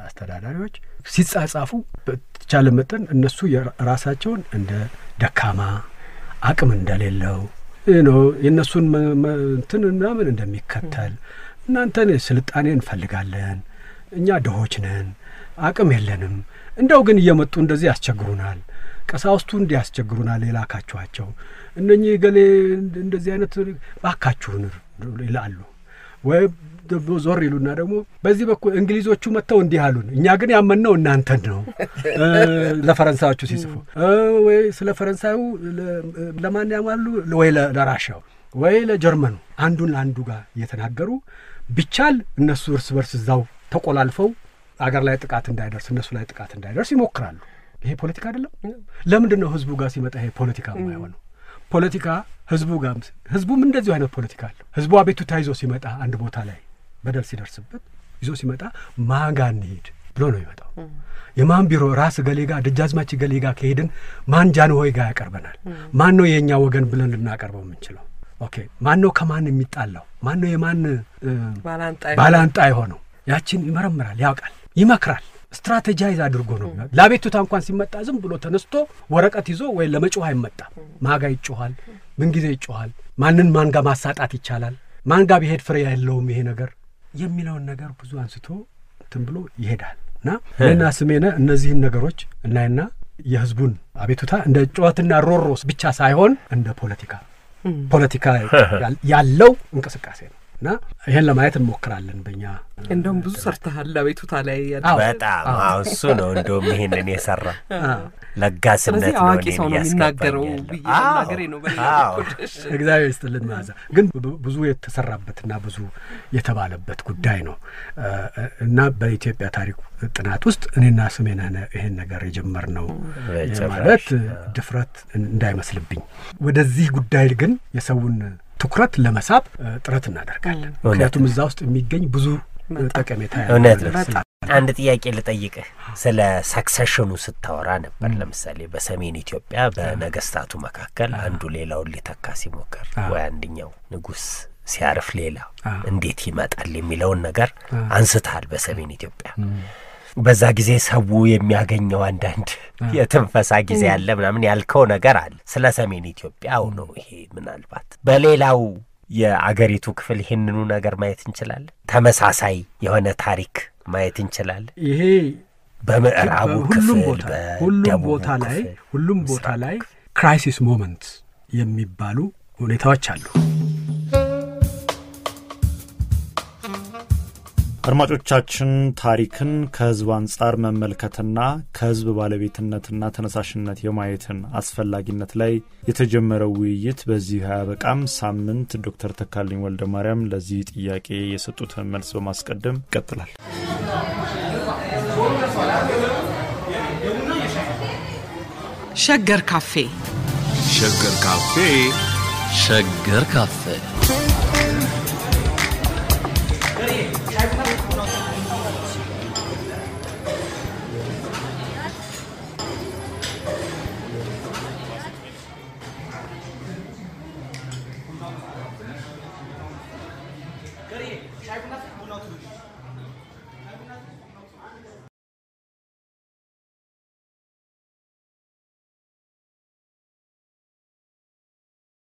አስተዳዳሪዎች ሲጻጻፉ በተቻለ መጠን እነሱ የራሳቸውን እንደ ደካማ አቅም እንደሌለው ኖ የእነሱን እንትን ምናምን እንደሚከተል እናንተን ስልጣኔ እንፈልጋለን፣ እኛ ድሆች ነን፣ አቅም የለንም፣ እንደው ግን እየመጡ እንደዚህ ያስቸግሩናል፣ ቀሳውስቱ እንዲህ ያስቸግሩናል የላካችኋቸው እነኚህ ገሌ እንደዚህ አይነት ባካችሁን ይላሉ። ወይም ዞር ይሉና ደግሞ በዚህ በኩል እንግሊዞቹ መጥተው እንዲህ አሉን፣ እኛ ግን ያመንነው እናንተን ነው [laughs] ለፈረንሳዮቹ ሲጽፉ ወይ ስለ ፈረንሳዩ ለማን ያማሉ ወይ ለራሻው ወይ ለጀርመኑ አንዱን ለአንዱ ጋር እየተናገሩ ቢቻል እነሱ እርስ በርስ እዛው ተቆላልፈው አገር ላይ ጥቃት እንዳይደርስ እነሱ ላይ ጥቃት እንዳይደርስ ይሞክራሉ። ይሄ ፖለቲካ አይደለም? ለምንድን ነው ህዝቡ ጋር ሲመጣ ይሄ ፖለቲካ የማይሆነው? ፖለቲካ ህዝቡ ጋር ህዝቡም እንደዚሁ አይነት ፖለቲካ አለው። ህዝቡ አቤቱታ ይዞ ሲመጣ አንድ ቦታ ላይ በደል ሲደርስበት ይዞ ሲመጣ ማን ጋር እንሂድ ብሎ ነው የሚመጣው። የማን ቢሮ ራስ ገሌ ጋር ደጃዝማች ገሌ ጋር ከሄድን ማን ጃንሆይ ጋር ያቀርበናል? ማን ነው የእኛ ወገን ብለን ልናቀርበው የምንችለው? okay ማን ነው ከማን የሚጣላው? ማን ነው የማን ባላንጣ የሆነው? ያችን ይመረምራል፣ ያውቃል፣ ይመክራል። strategize አድርጎ ነው ለአቤቱታ እንኳን ሲመጣ ዝም ብሎ ተነስቶ ወረቀት ይዞ ወይ ለመጮህ አይመጣም። ማጋ ይጮኋል፣ ምንጊዜ ይጮኋል፣ ማንን ማን ጋር ማሳጣት ይቻላል፣ ማን ጋር ቢሄድ ፍሬ የለውም ይሄ ነገር የሚለውን ነገር ብዙ አንስቶ እንትን ብሎ ይሄዳል። እና እኔና ስሜነ እነዚህን ነገሮች እናይና የህዝቡን አቤቱታ እንደ ጩኸትና ሮሮ ብቻ ሳይሆን እንደ ፖለቲካ ፖለቲካ ያለው እንቅስቃሴ ነው እና ይሄን ለማየት እንሞክራለን በእኛ እንደውም ብዙ ሰርተሃል አቤቱታ ላይ በጣም አዎ፣ እሱ ነው እንደውም ይሄንን የሰራ አዎ። ለጋስነት ነው አዋቂ ሰው ነው የሚናገረው ብዬ ነው። እግዚአብሔር ይስጥልን መዓዛ። ግን ብዙ የተሰራበትና ብዙ የተባለበት ጉዳይ ነው። እና በኢትዮጵያ ታሪክ ጥናት ውስጥ እኔና ስሜነህ ይሄን ነገር የጀመርነው ማለት ድፍረት እንዳይመስልብኝ፣ ወደዚህ ጉዳይ ግን የሰውን ትኩረት ለመሳብ ጥረት እናደርጋለን። ምክንያቱም እዛ ውስጥ የሚገኝ ብዙ ጠቀሜታ እውነት ነው። አንድ ጥያቄ ልጠይቅህ። ስለ ሰክሰሽኑ ስታወራ ነበር። ለምሳሌ በሰሜን ኢትዮጵያ በነገስታቱ መካከል አንዱ ሌላውን ሊተካ ሲሞከር አዎ። ወይ አንድኛው ንጉስ ሲያርፍ ሌላ እንዴት ይመጣል የሚለውን ነገር አዎ። አንስተሃል። በሰሜን ኢትዮጵያ በዛ ጊዜ ሰው የሚያገኘው አንዳንድ የትንፈሳ ጊዜ አለ ምናምን ያልከው ነገር አለ። ስለ ሰሜን ኢትዮጵያው ነው ይሄ። ምናልባት በሌላው የአገሪቱ ክፍል ይህንኑ ነገር ማየት እንችላለን። ተመሳሳይ የሆነ ታሪክ ማየት እንችላለን። ይሄ በምዕራቡ ሁሉም ክፍል ቦታ ሁሉም ቦታ ላይ ሁሉም ቦታ ላይ crisis moment የሚባሉ ሁኔታዎች አሉ። አድማጮቻችን ታሪክን ከህዝብ አንጻር መመልከትና ከህዝብ ባለቤትነትና ተነሳሽነት የማየትን አስፈላጊነት ላይ የተጀመረው ውይይት በዚህ አያበቃም። ሳምንት ዶክተር ተካልኝ ወልደ ማርያም ለዚህ ጥያቄ የሰጡትን መልስ በማስቀደም ይቀጥላል። ሸገር ካፌ ሸገር ካፌ ሸገር ካፌ